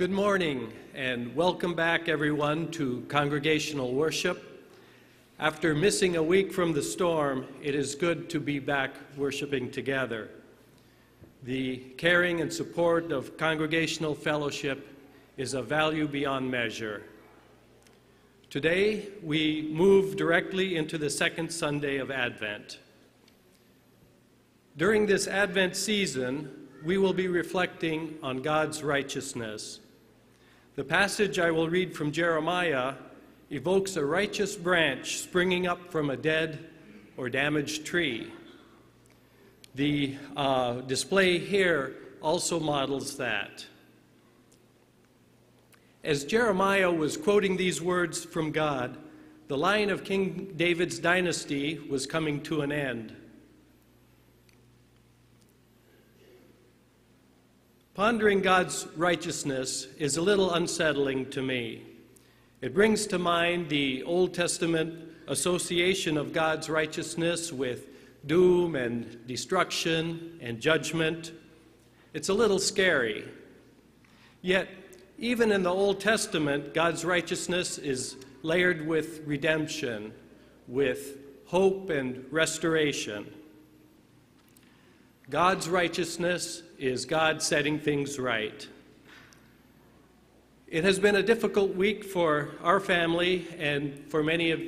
Good morning and welcome back, everyone, to congregational worship. After missing a week from the storm, it is good to be back worshiping together. The caring and support of congregational fellowship is a value beyond measure. Today, we move directly into the second Sunday of Advent. During this Advent season, we will be reflecting on God's righteousness. The passage I will read from Jeremiah evokes a righteous branch springing up from a dead or damaged tree. The uh, display here also models that. As Jeremiah was quoting these words from God, the line of King David's dynasty was coming to an end. Pondering God's righteousness is a little unsettling to me. It brings to mind the Old Testament association of God's righteousness with doom and destruction and judgment. It's a little scary. Yet, even in the Old Testament, God's righteousness is layered with redemption, with hope and restoration. God's righteousness is God setting things right. It has been a difficult week for our family and for many of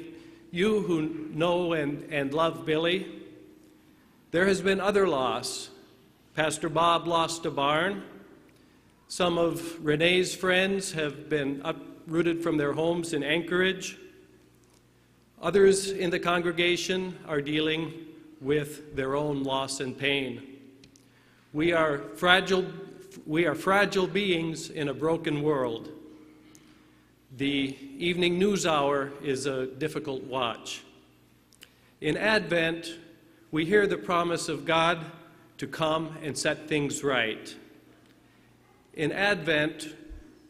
you who know and, and love Billy. There has been other loss. Pastor Bob lost a barn. Some of Renee's friends have been uprooted from their homes in Anchorage. Others in the congregation are dealing with their own loss and pain. We are fragile, we are fragile beings in a broken world. The evening news hour is a difficult watch. In Advent, we hear the promise of God to come and set things right. In Advent,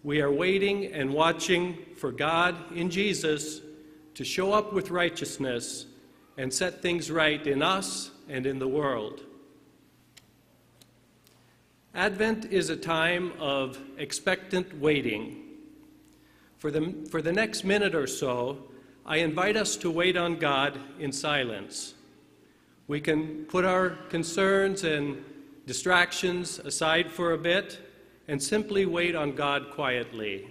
we are waiting and watching for God in Jesus to show up with righteousness and set things right in us and in the world. Advent is a time of expectant waiting. For the, for the next minute or so, I invite us to wait on God in silence. We can put our concerns and distractions aside for a bit and simply wait on God quietly.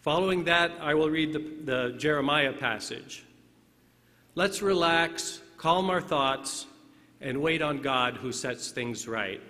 Following that, I will read the, the Jeremiah passage. Let's relax, calm our thoughts, and wait on God who sets things right.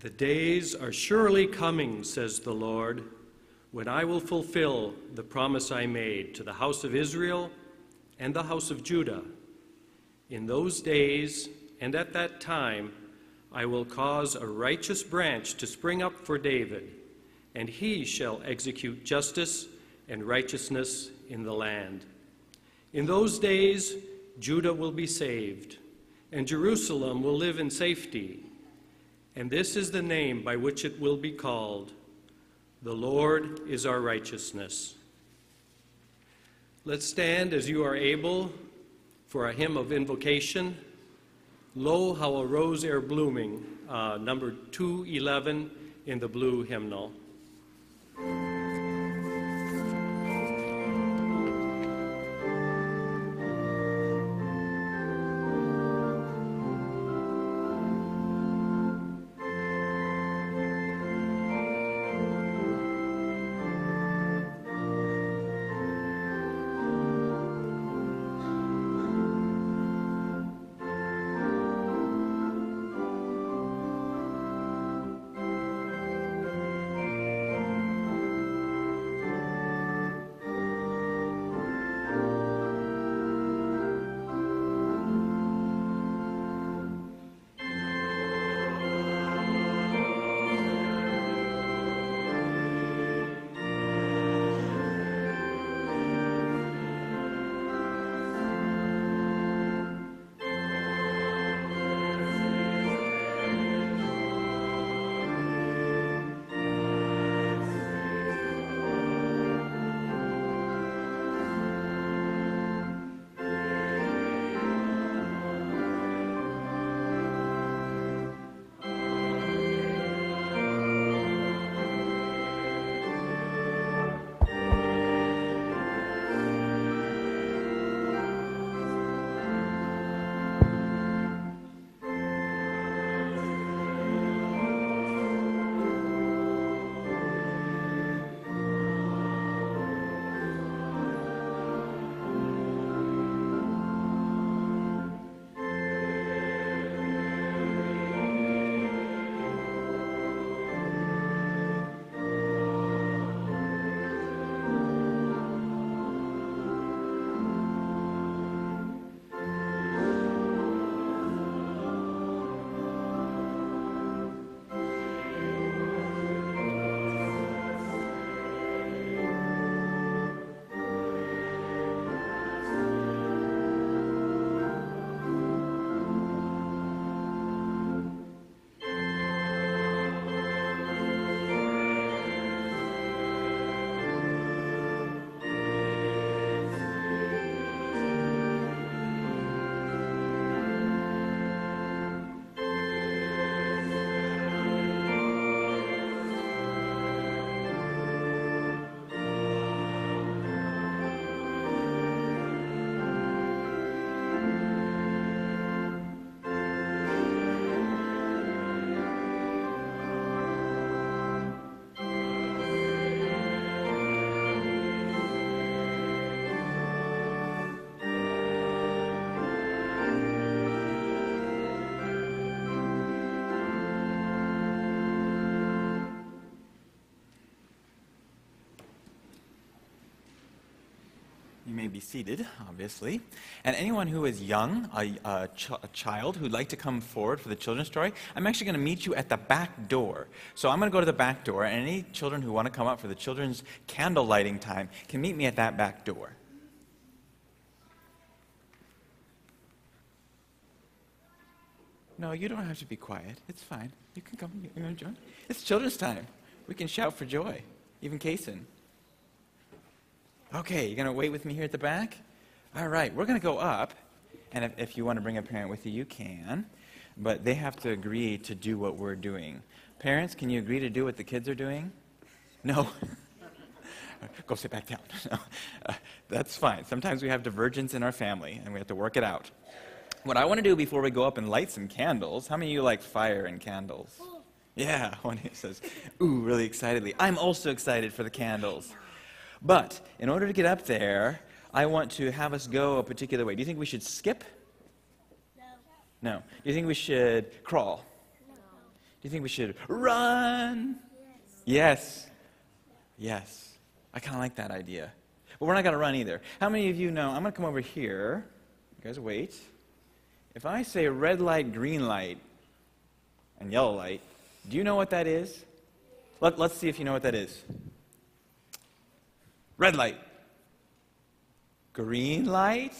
The days are surely coming, says the Lord, when I will fulfill the promise I made to the house of Israel and the house of Judah. In those days and at that time, I will cause a righteous branch to spring up for David, and he shall execute justice and righteousness in the land. In those days, Judah will be saved, and Jerusalem will live in safety and this is the name by which it will be called The Lord is our righteousness. Let's stand as you are able for a hymn of invocation. Lo, how a rose e'er blooming, uh, number 211 in the blue hymnal. You may be seated, obviously. And anyone who is young, a, a, ch- a child who'd like to come forward for the children's story, I'm actually going to meet you at the back door. So I'm going to go to the back door, and any children who want to come up for the children's candle lighting time can meet me at that back door. No, you don't have to be quiet. It's fine. You can come. You can join. It's children's time. We can shout for joy, even Kason. Okay, you're going to wait with me here at the back? All right, we're going to go up. And if, if you want to bring a parent with you, you can. But they have to agree to do what we're doing. Parents, can you agree to do what the kids are doing? No? go sit back down. No. Uh, that's fine. Sometimes we have divergence in our family, and we have to work it out. What I want to do before we go up and light some candles, how many of you like fire and candles? Yeah, one says, ooh, really excitedly. I'm also excited for the candles. But in order to get up there, I want to have us go a particular way. Do you think we should skip? No. No. Do you think we should crawl? No. Do you think we should run? Yes. Yes. Yes. I kind of like that idea. But we're not going to run either. How many of you know? I'm going to come over here. You guys wait. If I say red light, green light, and yellow light, do you know what that is? Let, let's see if you know what that is. Red light. Green light.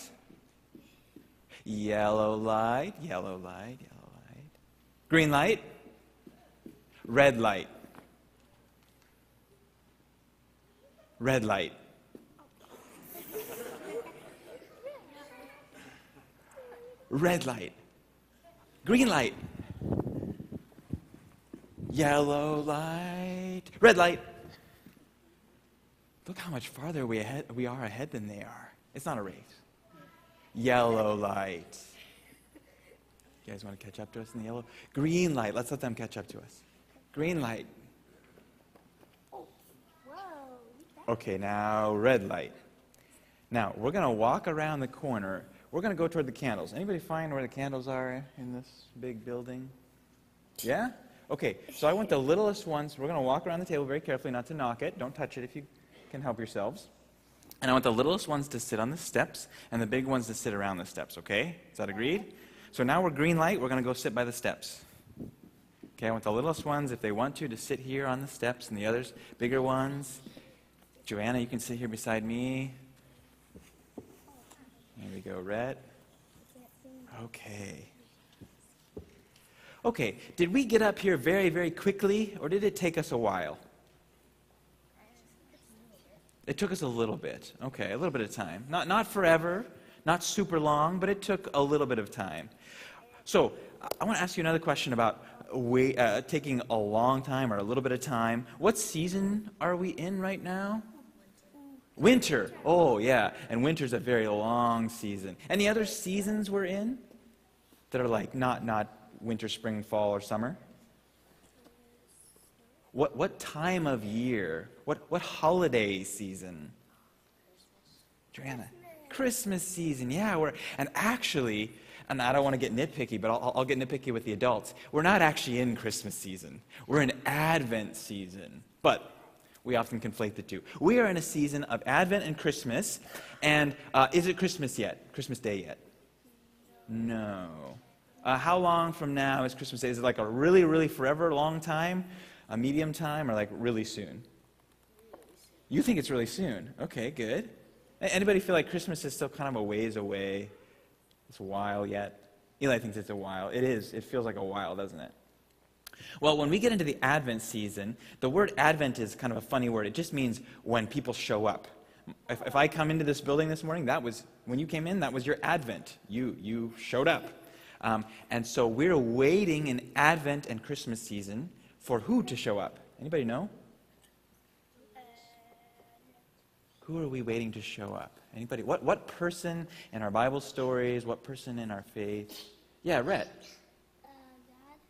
Yellow light. Yellow light. Yellow light. Green light. Red light. Red light. Red light. Green light. Yellow light. Red light. Look how much farther we, ahead, we are ahead than they are. It's not a race. Yellow light. You guys want to catch up to us in the yellow? Green light. Let's let them catch up to us. Green light. Okay, now red light. Now, we're going to walk around the corner. We're going to go toward the candles. Anybody find where the candles are in this big building? Yeah? Okay, so I want the littlest ones. We're going to walk around the table very carefully, not to knock it. Don't touch it if you can help yourselves. And I want the littlest ones to sit on the steps and the big ones to sit around the steps, okay? Is that agreed? So now we're green light. We're going to go sit by the steps. Okay, I want the littlest ones, if they want to, to sit here on the steps, and the others, bigger ones. Joanna, you can sit here beside me. There we go, Rhett. Okay. Okay, did we get up here very, very quickly, or did it take us a while? It took us a little bit. Okay, a little bit of time. Not, not forever, not super long, but it took a little bit of time. So, I want to ask you another question about wait, uh, taking a long time or a little bit of time. What season are we in right now? Winter. Oh, yeah. And winter's a very long season. Any other seasons we're in that are like not, not winter, spring, fall, or summer? What, what time of year? What, what holiday season? Joanna. Christmas season, yeah. We're, and actually, and I don't want to get nitpicky, but I'll, I'll get nitpicky with the adults. We're not actually in Christmas season. We're in Advent season. But we often conflate the two. We are in a season of Advent and Christmas. And uh, is it Christmas yet? Christmas Day yet? No. Uh, how long from now is Christmas Day? Is it like a really, really forever long time, a medium time, or like really soon? You think it's really soon? Okay, good. Anybody feel like Christmas is still kind of a ways away? It's a while yet. Eli thinks it's a while. It is. It feels like a while, doesn't it? Well, when we get into the Advent season, the word Advent is kind of a funny word. It just means when people show up. If, if I come into this building this morning, that was when you came in. That was your Advent. You you showed up, um, and so we're waiting in Advent and Christmas season for who to show up. Anybody know? Who are we waiting to show up? Anybody? What, what person in our Bible stories, what person in our faith? Yeah, Rhett.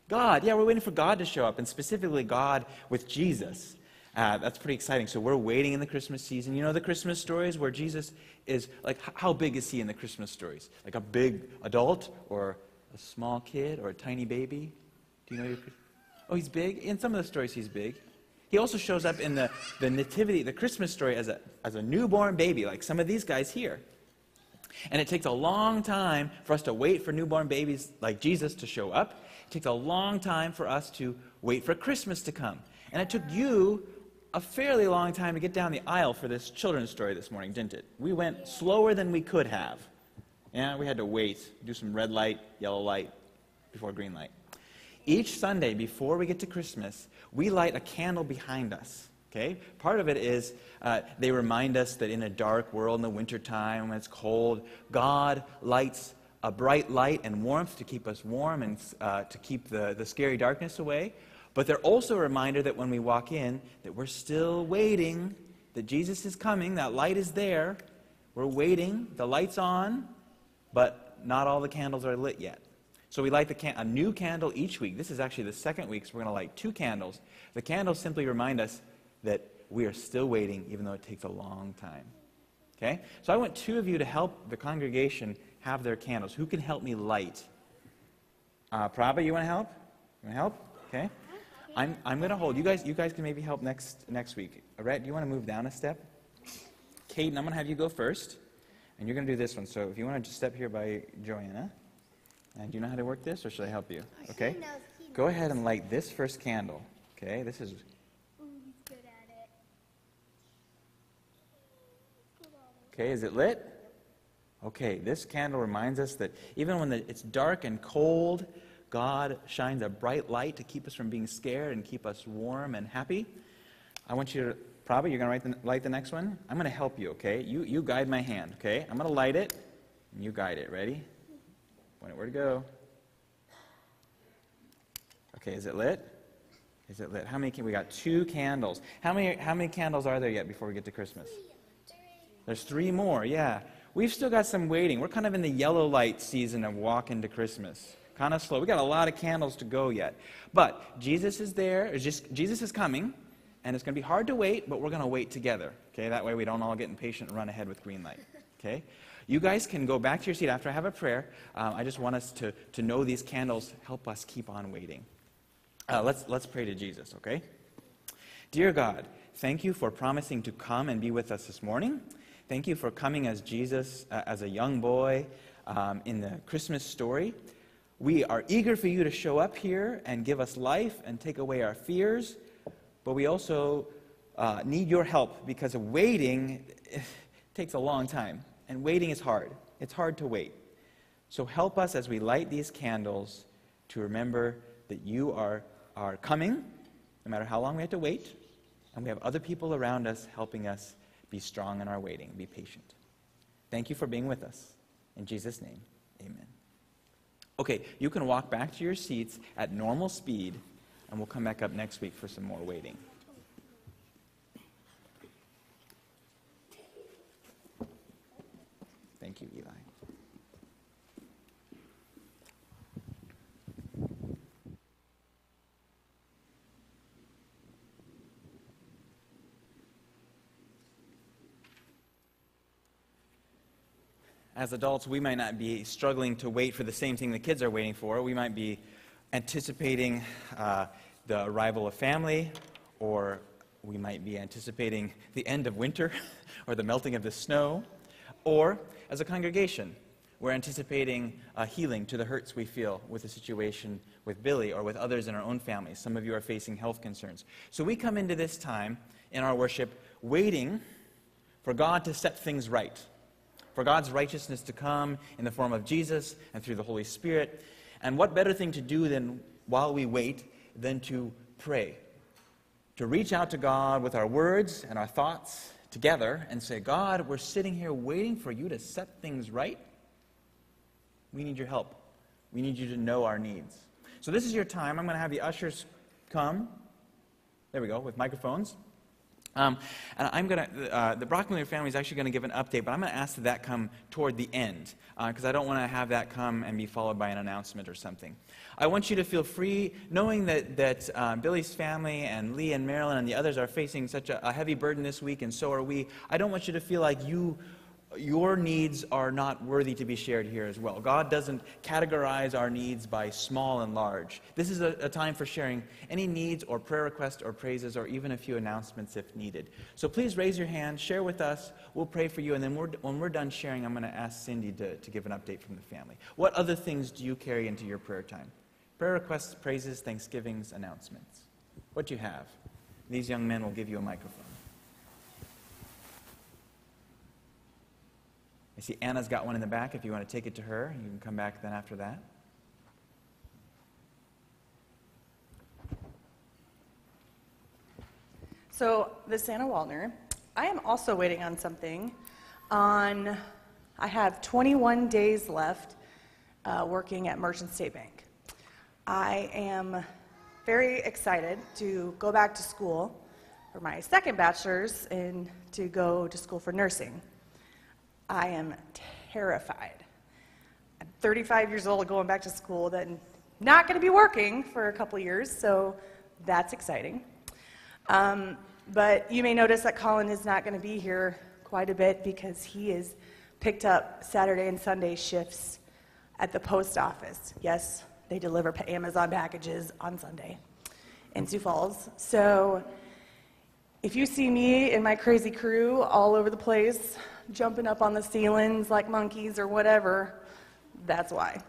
God. Yeah, we're waiting for God to show up, and specifically God with Jesus. Uh, that's pretty exciting. So we're waiting in the Christmas season. You know the Christmas stories where Jesus is, like, how big is he in the Christmas stories? Like a big adult or a small kid or a tiny baby? Do you know your. Oh, he's big? In some of the stories, he's big. He also shows up in the, the nativity, the Christmas story, as a, as a newborn baby, like some of these guys here. And it takes a long time for us to wait for newborn babies like Jesus to show up. It takes a long time for us to wait for Christmas to come. And it took you a fairly long time to get down the aisle for this children's story this morning, didn't it? We went slower than we could have. Yeah, we had to wait, do some red light, yellow light before green light. Each Sunday before we get to Christmas, we light a candle behind us. Okay? Part of it is uh, they remind us that in a dark world in the wintertime, when it's cold, God lights a bright light and warmth to keep us warm and uh, to keep the, the scary darkness away. But they're also a reminder that when we walk in, that we're still waiting, that Jesus is coming, that light is there. We're waiting, the light's on, but not all the candles are lit yet. So we light a new candle each week. This is actually the second week, so we're going to light two candles. The candles simply remind us that we are still waiting, even though it takes a long time. Okay? So I want two of you to help the congregation have their candles. Who can help me light? Uh, Prabha, you want to help? You want to help? Okay. I'm, I'm going to hold. You guys, you guys can maybe help next, next week. Rhett, do you want to move down a step? Caden, I'm going to have you go first. And you're going to do this one. So if you want to just step here by Joanna. And do you know how to work this, or should I help you? Okay. He knows, he knows. Go ahead and light this first candle. Okay. This is Ooh, he's good at it. Okay, is it lit? Okay, this candle reminds us that even when the, it's dark and cold, God shines a bright light to keep us from being scared and keep us warm and happy. I want you to, probably, you're going to light the, light the next one? I'm going to help you, okay? You, you guide my hand, okay? I'm going to light it, and you guide it. Ready? Point it where to go. Okay, is it lit? Is it lit? How many can we got? Two candles. How many how many candles are there yet before we get to Christmas? There's three more, yeah. We've still got some waiting. We're kind of in the yellow light season of walking to Christmas. Kind of slow. We got a lot of candles to go yet. But Jesus is there. Just, Jesus is coming, and it's going to be hard to wait, but we're going to wait together. Okay, that way we don't all get impatient and run ahead with green light. Okay? You guys can go back to your seat after I have a prayer. Um, I just want us to, to know these candles help us keep on waiting. Uh, let's, let's pray to Jesus, okay? Dear God, thank you for promising to come and be with us this morning. Thank you for coming as Jesus, uh, as a young boy um, in the Christmas story. We are eager for you to show up here and give us life and take away our fears, but we also uh, need your help because waiting takes a long time, and waiting is hard. It's hard to wait. So help us as we light these candles to remember that you are, are coming, no matter how long we have to wait, and we have other people around us helping us be strong in our waiting, be patient. Thank you for being with us. In Jesus' name, amen. Okay, you can walk back to your seats at normal speed, and we'll come back up next week for some more waiting. Thank you, Eli. As adults, we might not be struggling to wait for the same thing the kids are waiting for. We might be anticipating uh, the arrival of family, or we might be anticipating the end of winter or the melting of the snow. Or, as a congregation, we're anticipating healing to the hurts we feel with the situation with Billy or with others in our own families. Some of you are facing health concerns. So we come into this time in our worship waiting for God to set things right for God's righteousness to come in the form of Jesus and through the Holy Spirit. And what better thing to do than while we wait than to pray? To reach out to God with our words and our thoughts together and say, God, we're sitting here waiting for you to set things right. We need your help. We need you to know our needs. So this is your time. I'm going to have the ushers come. There we go, with microphones. Um, and I'm going to, uh, the Brockmiller family is actually going to give an update, but I'm going to ask that that come toward the end because uh, I don't want to have that come and be followed by an announcement or something. I want you to feel free, knowing that, that uh, Billy's family and Lee and Marilyn and the others are facing such a, a heavy burden this week, and so are we. I don't want you to feel like you your needs are not worthy to be shared here as well. God doesn't categorize our needs by small and large. This is a, a, time for sharing any needs or prayer requests or praises or even a few announcements if needed. So please raise your hand, share with us. We'll pray for you. And then we're, when we're done sharing, I'm going to ask Cindy to, to give an update from the family. What other things do you carry into your prayer time? Prayer requests, praises, thanksgivings, announcements. What do you have? These young men will give you a microphone. I see Anna's got one in the back. If you want to take it to her, you can come back then after that. So, this is Anna Waldner. I am also waiting on something. On, I have 21 days left uh, working at Merchant State Bank. I am very excited to go back to school for my second bachelor's and to go to school for nursing. I am terrified. I'm 35 years old, going back to school, then not going to be working for a couple years, so that's exciting. Um, but you may notice that Colin is not going to be here quite a bit because he is picked up Saturday and Sunday shifts at the post office. Yes, they deliver Amazon packages on Sunday in Sioux Falls. So if you see me and my crazy crew all over the place, jumping up on the ceilings like monkeys or whatever, that's why.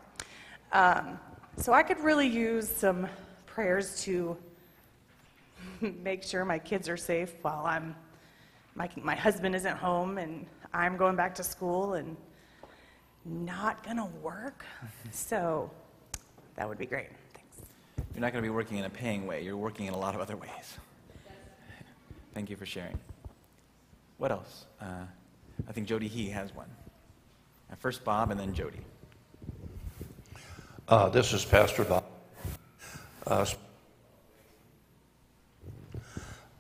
Um, so I could really use some prayers to make sure my kids are safe while I'm my, my husband isn't home and I'm going back to school and not gonna work. so that would be great. Thanks. You're not going to be working in a paying way. You're working in a lot of other ways. Thank you for sharing. What else? Uh, I think Jody He has one. First Bob and then Jody. Uh, this is Pastor Bob. Uh,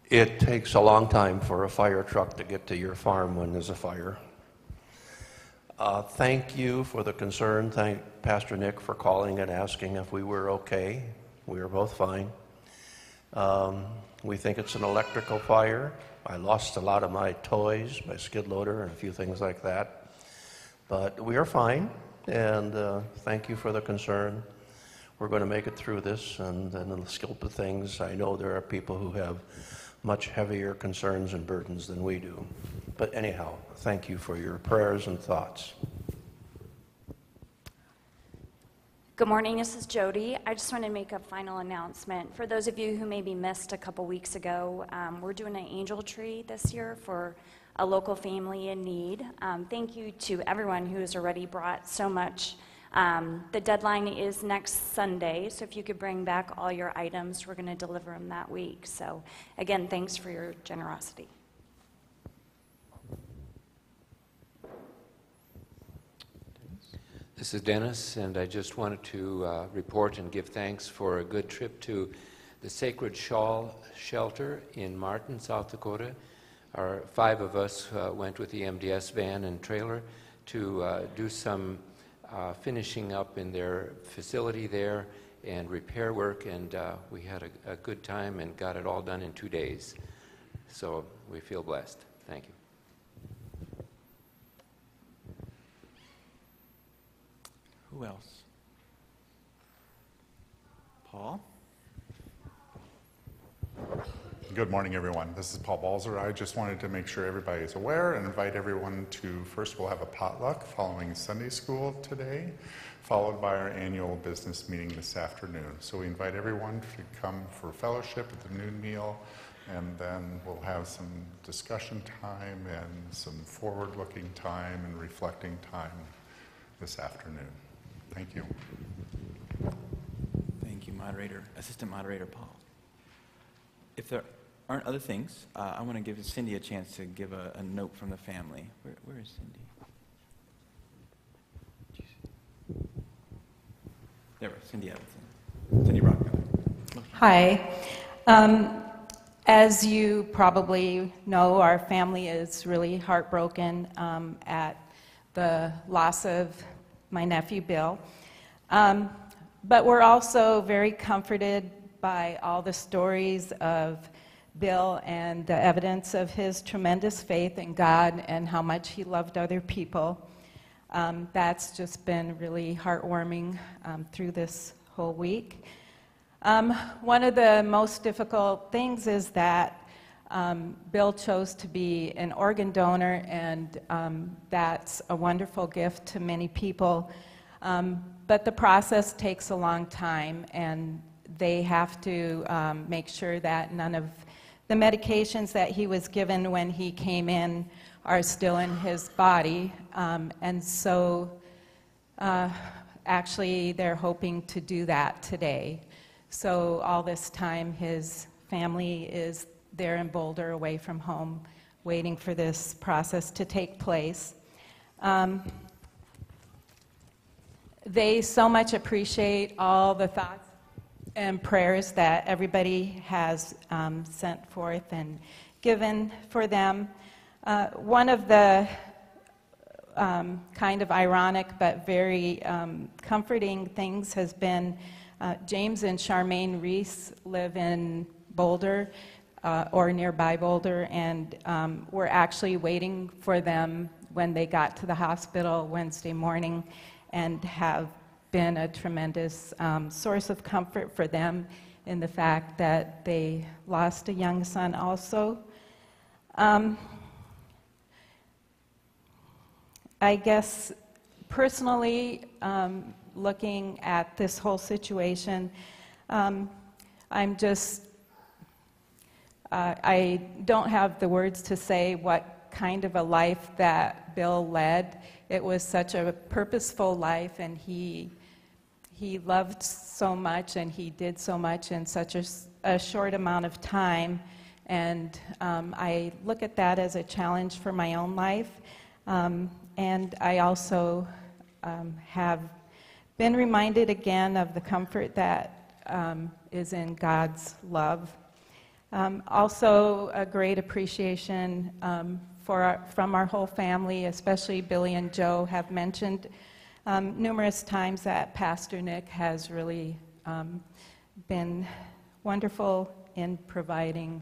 it takes a long time for a fire truck to get to your farm when there's a fire. Uh, thank you for the concern. Thank Pastor Nick for calling and asking if we were okay. We were both fine. Um, we think it's an electrical fire. I lost a lot of my toys, my skid loader, and a few things like that. But we are fine, and uh, thank you for the concern. We're going to make it through this, and then in the scope of things, I know there are people who have much heavier concerns and burdens than we do. But anyhow, thank you for your prayers and thoughts. Good morning, this is Jody. I just want to make a final announcement. For those of you who maybe missed a couple weeks ago, um, we're doing an angel tree this year for a local family in need. Um, thank you to everyone who has already brought so much. Um, the deadline is next Sunday, so if you could bring back all your items, we're going to deliver them that week. So, again, thanks for your generosity. This is Dennis, and I just wanted to uh, report and give thanks for a good trip to the Sacred Shawl Shelter in Martin, South Dakota. Our five of us uh, went with the MDS van and trailer to uh, do some uh, finishing up in their facility there and repair work, and uh, we had a, a good time and got it all done in two days. So we feel blessed. Thank you. Who else? Paul? Good morning, everyone. This is Paul Balzer. I just wanted to make sure everybody is aware and invite everyone to first, we'll have a potluck following Sunday school today, followed by our annual business meeting this afternoon. So we invite everyone to come for fellowship at the noon meal, and then we'll have some discussion time and some forward looking time and reflecting time this afternoon. Thank you. Thank you, moderator, assistant moderator Paul. If there aren't other things, uh, I want to give Cindy a chance to give a, a note from the family. Where, where is Cindy? There, Cindy Evanson. Cindy Rockmiller. Hi. Um, as you probably know, our family is really heartbroken um, at the loss of my nephew Bill. Um, but we're also very comforted by all the stories of Bill and the evidence of his tremendous faith in God and how much he loved other people. Um, that's just been really heartwarming um, through this whole week. Um, one of the most difficult things is that um, Bill chose to be an organ donor, and um, that's a wonderful gift to many people. Um, but the process takes a long time, and they have to um, make sure that none of the medications that he was given when he came in are still in his body. Um, and so, uh, actually, they're hoping to do that today. So, all this time, his family is there in Boulder, away from home, waiting for this process to take place. Um, they so much appreciate all the thoughts and prayers that everybody has um, sent forth and given for them. Uh, one of the um, kind of ironic but very um, comforting things has been uh, James and Charmaine Reese live in Boulder uh, or nearby Boulder, and um, we're actually waiting for them when they got to the hospital Wednesday morning and have been a tremendous um, source of comfort for them in the fact that they lost a young son also. Um, I guess personally, um, looking at this whole situation, um, I'm just, uh, I don't have the words to say what kind of a life that Bill led. It was such a purposeful life, and he he loved so much and he did so much in such a, a short amount of time. And um, I look at that as a challenge for my own life. Um, and I also um, have been reminded again of the comfort that um, is in God's love. Um, also, a great appreciation um, for our, from our whole family, especially Billy and Joe, have mentioned um, numerous times that Pastor Nick has really um, been wonderful in providing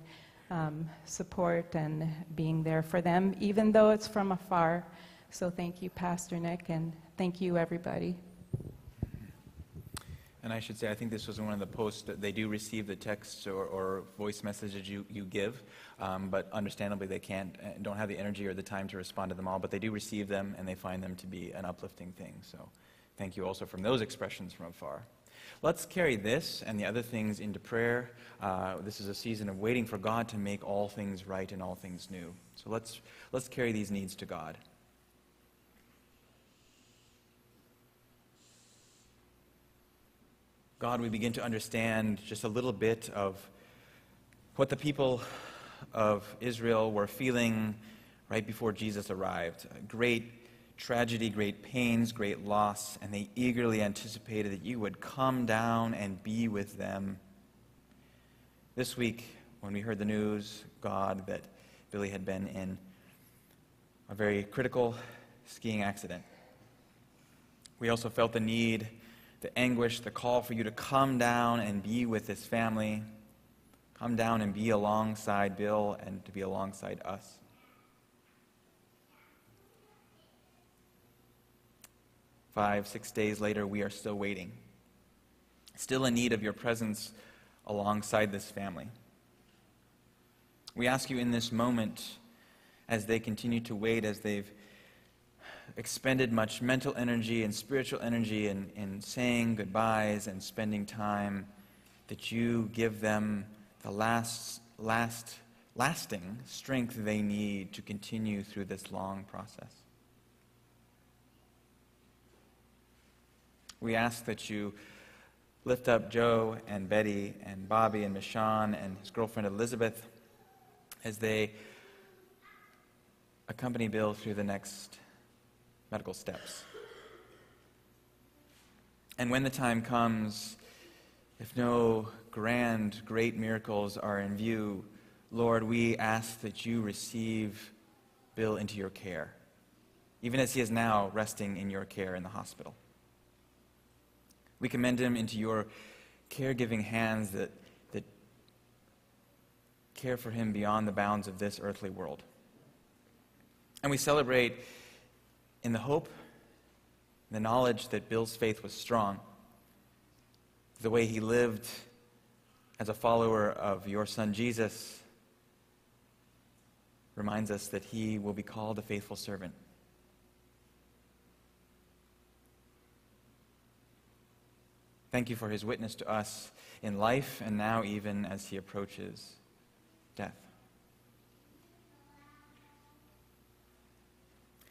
um, support and being there for them, even though it's from afar. So thank you, Pastor Nick, and thank you, everybody. And I should say, I think this was one of the posts that they do receive the text or, or voice messages you, you give, um, but understandably they can't, uh, don't have the energy or the time to respond to them all, but they do receive them and they find them to be an uplifting thing. So thank you also from those expressions from afar. Let's carry this and the other things into prayer. Uh, this is a season of waiting for God to make all things right and all things new. So let's, let's carry these needs to God. God, we begin to understand just a little bit of what the people of Israel were feeling right before Jesus arrived. Great tragedy, great pains, great loss, and they eagerly anticipated that you would come down and be with them. This week, when we heard the news, God, that Billy had been in a very critical skiing accident, we also felt the need the anguish, the call for you to come down and be with this family, come down and be alongside Bill and to be alongside us. Five, six days later, we are still waiting, still in need of your presence alongside this family. We ask you in this moment, as they continue to wait, as they've expended much mental energy and spiritual energy in, in saying goodbyes and spending time, that you give them the last, last, lasting strength they need to continue through this long process. We ask that you lift up Joe and Betty and Bobby and Michonne and his girlfriend Elizabeth as they accompany Bill through the next medical steps. And when the time comes, if no grand, great miracles are in view, Lord, we ask that you receive Bill into your care, even as he is now resting in your care in the hospital. We commend him into your caregiving hands that, that care for him beyond the bounds of this earthly world. And we celebrate in the hope, the knowledge that Bill's faith was strong, the way he lived as a follower of your son Jesus reminds us that he will be called a faithful servant. Thank you for his witness to us in life and now even as he approaches death.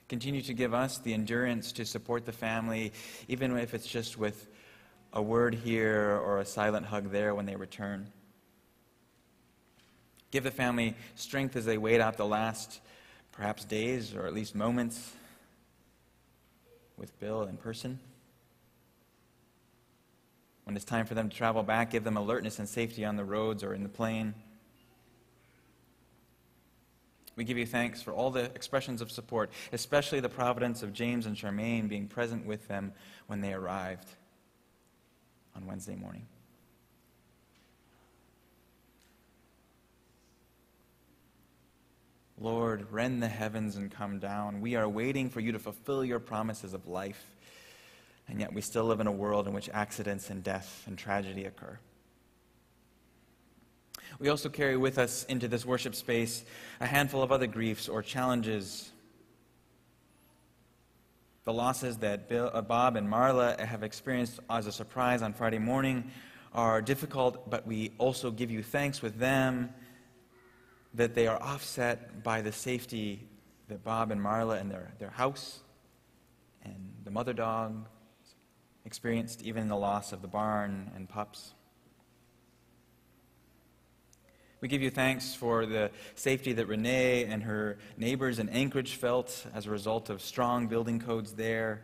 Continue to give us the endurance to support the family, even if it's just with a word here or a silent hug there when they return. Give the family strength as they wait out the last, perhaps days or at least moments with Bill in person. When it's time for them to travel back, give them alertness and safety on the roads or in the plane. We give you thanks for all the expressions of support, especially the providence of James and Charmaine being present with them when they arrived on Wednesday morning. Lord, rend the heavens and come down. We are waiting for you to fulfill your promises of life, and yet we still live in a world in which accidents and death and tragedy occur. We also carry with us into this worship space a handful of other griefs or challenges. The losses that Bill, uh, Bob and Marla have experienced as a surprise on Friday morning are difficult, but we also give you thanks with them that they are offset by the safety that Bob and Marla and their, their house and the mother dog experienced, even the loss of the barn and pups. We give you thanks for the safety that Renee and her neighbors in Anchorage felt as a result of strong building codes there.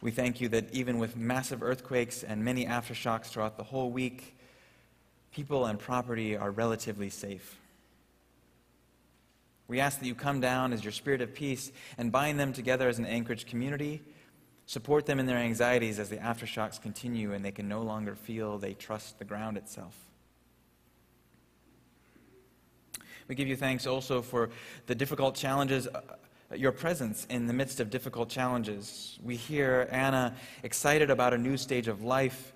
We thank you that even with massive earthquakes and many aftershocks throughout the whole week, people and property are relatively safe. We ask that you come down as your spirit of peace and bind them together as an Anchorage community. Support them in their anxieties as the aftershocks continue and they can no longer feel they trust the ground itself. We give you thanks also for the difficult challenges, uh, your presence in the midst of difficult challenges. We hear Anna excited about a new stage of life,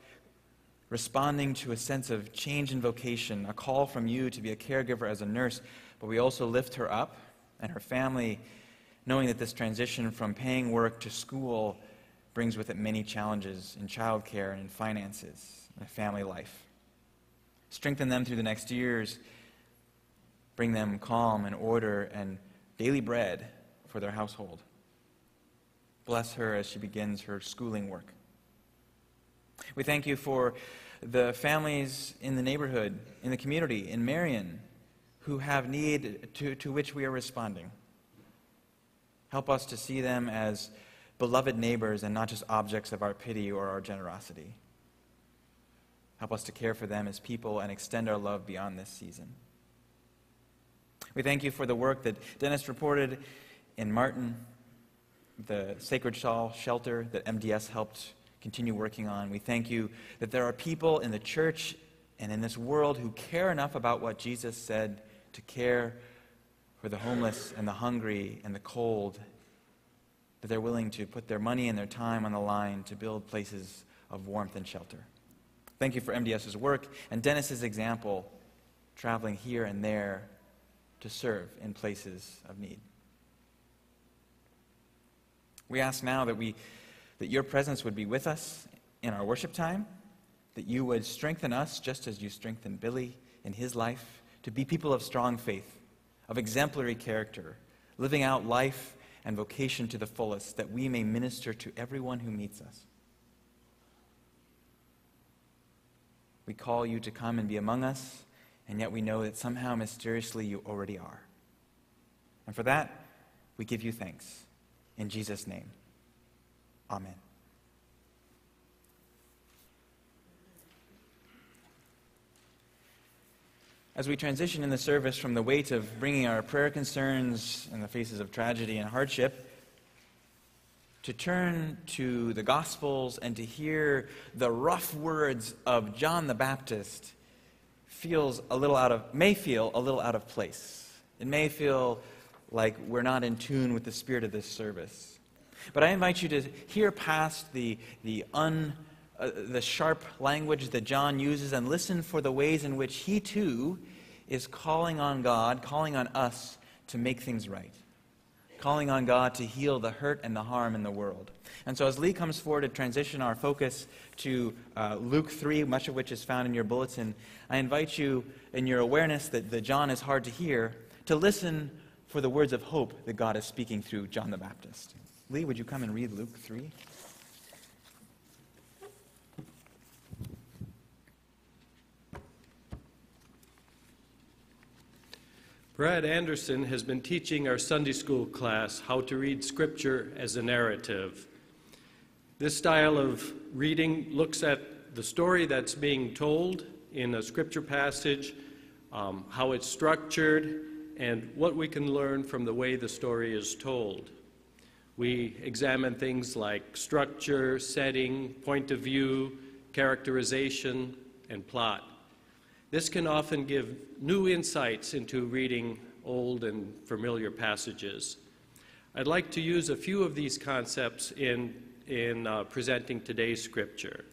responding to a sense of change in vocation, a call from you to be a caregiver as a nurse, but we also lift her up and her family, knowing that this transition from paying work to school brings with it many challenges in childcare and in finances and family life. Strengthen them through the next years. Bring them calm and order and daily bread for their household. Bless her as she begins her schooling work. We thank you for the families in the neighborhood, in the community, in Marion, who have need to, to which we are responding. Help us to see them as beloved neighbors and not just objects of our pity or our generosity. Help us to care for them as people and extend our love beyond this season. We thank you for the work that Dennis reported in Martin, the Sacred Shawl shelter that MDS helped continue working on. We thank you that there are people in the church and in this world who care enough about what Jesus said to care for the homeless and the hungry and the cold, that they're willing to put their money and their time on the line to build places of warmth and shelter. Thank you for MDS's work and Dennis's example, traveling here and there to serve in places of need. We ask now that, we, that your presence would be with us in our worship time, that you would strengthen us just as you strengthened Billy in his life, to be people of strong faith, of exemplary character, living out life and vocation to the fullest, that we may minister to everyone who meets us. We call you to come and be among us, and yet we know that somehow mysteriously you already are. And for that, we give you thanks. In Jesus' name, amen. As we transition in the service from the weight of bringing our prayer concerns in the faces of tragedy and hardship to turn to the Gospels and to hear the rough words of John the Baptist, feels a little out of, may feel a little out of place. It may feel like we're not in tune with the spirit of this service. But I invite you to hear past the, the, un, uh, the sharp language that John uses and listen for the ways in which he too is calling on God, calling on us to make things right, calling on God to heal the hurt and the harm in the world. And so, as Lee comes forward to transition our focus to uh, Luke 3, much of which is found in your bulletin, I invite you, in your awareness that, the John is hard to hear, to listen for the words of hope that God is speaking through John the Baptist. Lee, would you come and read Luke 3? Brad Anderson has been teaching our Sunday school class how to read Scripture as a narrative. This style of reading looks at the story that's being told in a Scripture passage, um, how it's structured, and what we can learn from the way the story is told. We examine things like structure, setting, point of view, characterization, and plot. This can often give new insights into reading old and familiar passages. I'd like to use a few of these concepts in, in uh, presenting today's scripture.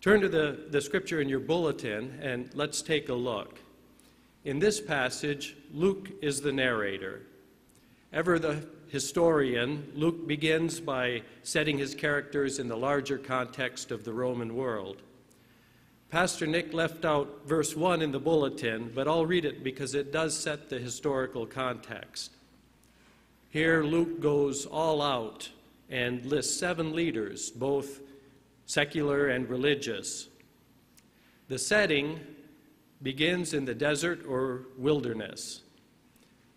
Turn to the, the scripture in your bulletin and let's take a look. In this passage, Luke is the narrator. Ever the historian, Luke begins by setting his characters in the larger context of the Roman world. Pastor Nick left out verse 1 in the bulletin, but I'll read it because it does set the historical context. Here, Luke goes all out and lists seven leaders, both secular and religious. The setting begins in the desert or wilderness.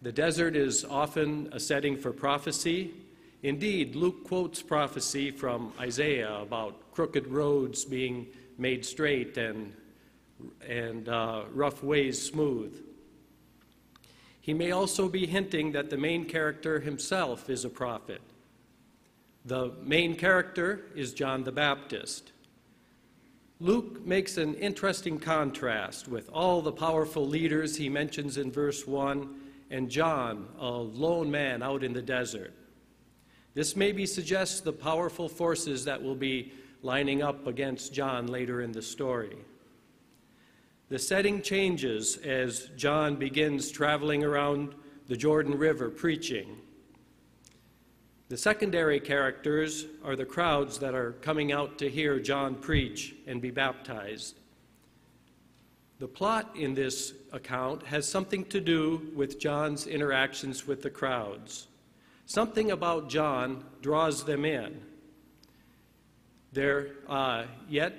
The desert is often a setting for prophecy. Indeed, Luke quotes prophecy from Isaiah about crooked roads being made straight and, and uh, rough ways smooth. He may also be hinting that the main character himself is a prophet. The main character is John the Baptist. Luke makes an interesting contrast with all the powerful leaders he mentions in verse 1 and John, a lone man out in the desert. This maybe suggests the powerful forces that will be lining up against John later in the story. The setting changes as John begins traveling around the Jordan River preaching. The secondary characters are the crowds that are coming out to hear John preach and be baptized. The plot in this account has something to do with John's interactions with the crowds. Something about John draws them in. There uh, yet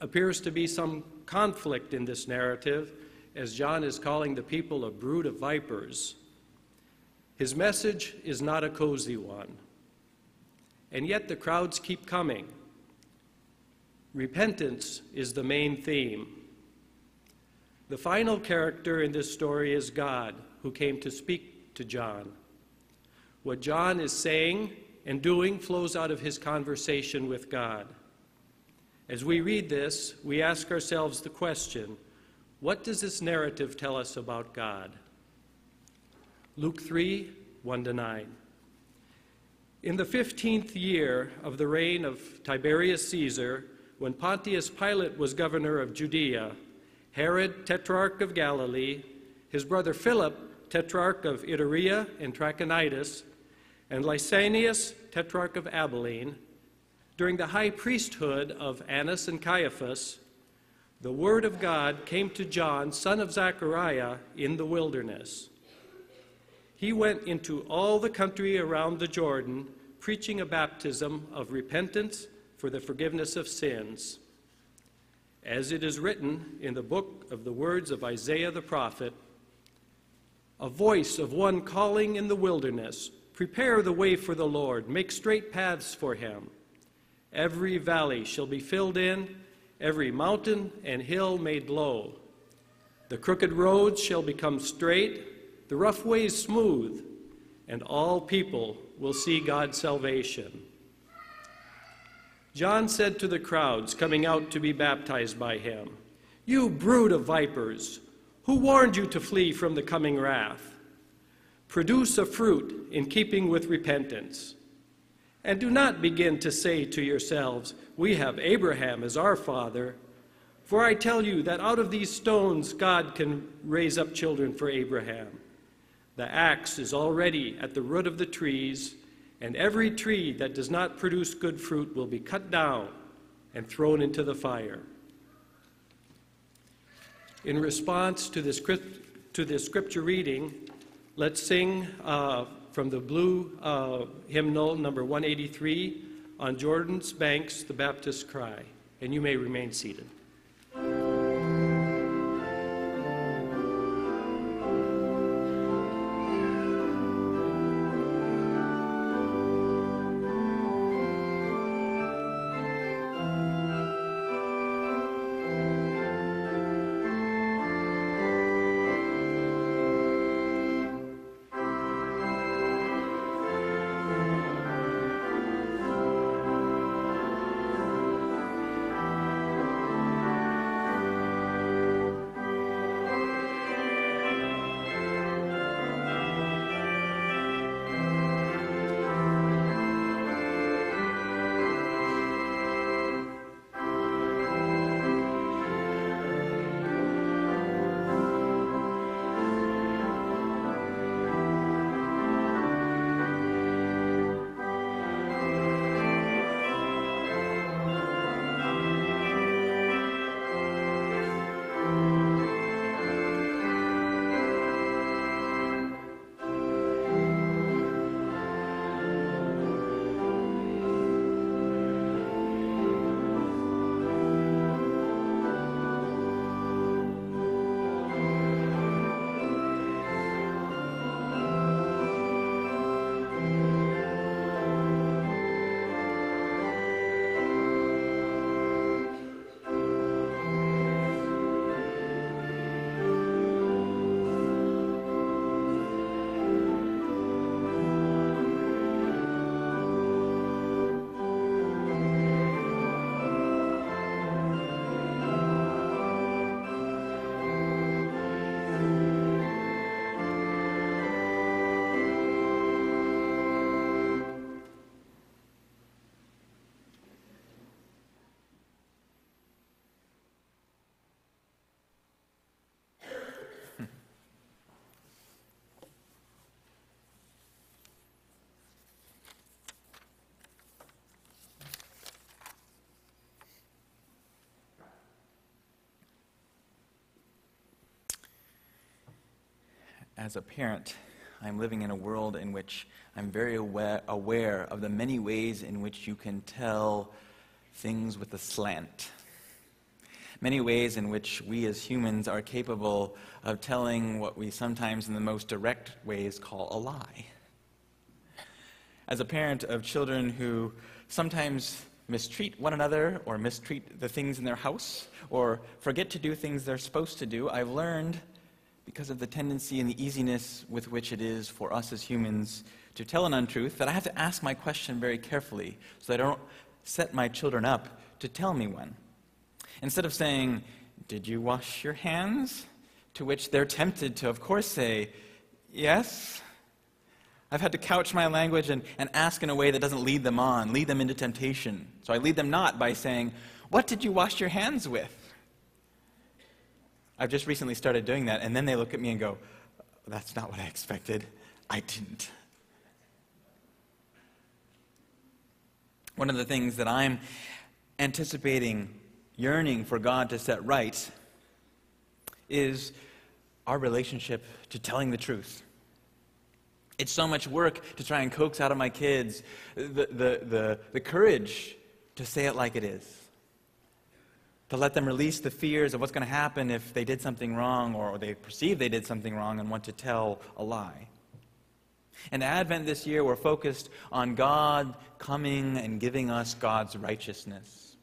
appears to be some conflict in this narrative as John is calling the people a brood of vipers. His message is not a cozy one. And yet the crowds keep coming. Repentance is the main theme. The final character in this story is God, who came to speak to John. What John is saying and doing flows out of his conversation with God. As we read this, we ask ourselves the question what does this narrative tell us about God? Luke 3 1 to 9. In the 15th year of the reign of Tiberius Caesar, when Pontius Pilate was governor of Judea, Herod, tetrarch of Galilee, his brother Philip, tetrarch of Iturea and Trachonitis, and Lysanias, tetrarch of Abilene, during the high priesthood of Annas and Caiaphas, the word of God came to John, son of Zechariah, in the wilderness. He went into all the country around the Jordan, preaching a baptism of repentance for the forgiveness of sins. As it is written in the book of the words of Isaiah the prophet, a voice of one calling in the wilderness, Prepare the way for the Lord, make straight paths for him. Every valley shall be filled in, every mountain and hill made low. The crooked roads shall become straight, the rough ways smooth, and all people will see God's salvation. John said to the crowds coming out to be baptized by him, You brood of vipers, who warned you to flee from the coming wrath? Produce a fruit in keeping with repentance. And do not begin to say to yourselves, We have Abraham as our father. For I tell you that out of these stones God can raise up children for Abraham. The axe is already at the root of the trees, and every tree that does not produce good fruit will be cut down and thrown into the fire. In response to this, to this scripture reading, let's sing uh, from the blue uh, hymnal number 183 on Jordan's banks, the Baptist cry. And you may remain seated. As a parent, I'm living in a world in which I'm very aware, aware of the many ways in which you can tell things with a slant. Many ways in which we as humans are capable of telling what we sometimes, in the most direct ways, call a lie. As a parent of children who sometimes mistreat one another or mistreat the things in their house or forget to do things they're supposed to do, I've learned because of the tendency and the easiness with which it is for us as humans to tell an untruth, that I have to ask my question very carefully so that I don't set my children up to tell me one. Instead of saying, Did you wash your hands? To which they're tempted to, of course, say, Yes. I've had to couch my language and, and ask in a way that doesn't lead them on, lead them into temptation. So I lead them not by saying, What did you wash your hands with? I've just recently started doing that, and then they look at me and go, That's not what I expected. I didn't. One of the things that I'm anticipating, yearning for God to set right, is our relationship to telling the truth. It's so much work to try and coax out of my kids the, the, the, the courage to say it like it is to let them release the fears of what's going to happen if they did something wrong or they perceive they did something wrong and want to tell a lie. In Advent this year, we're focused on God coming and giving us God's righteousness.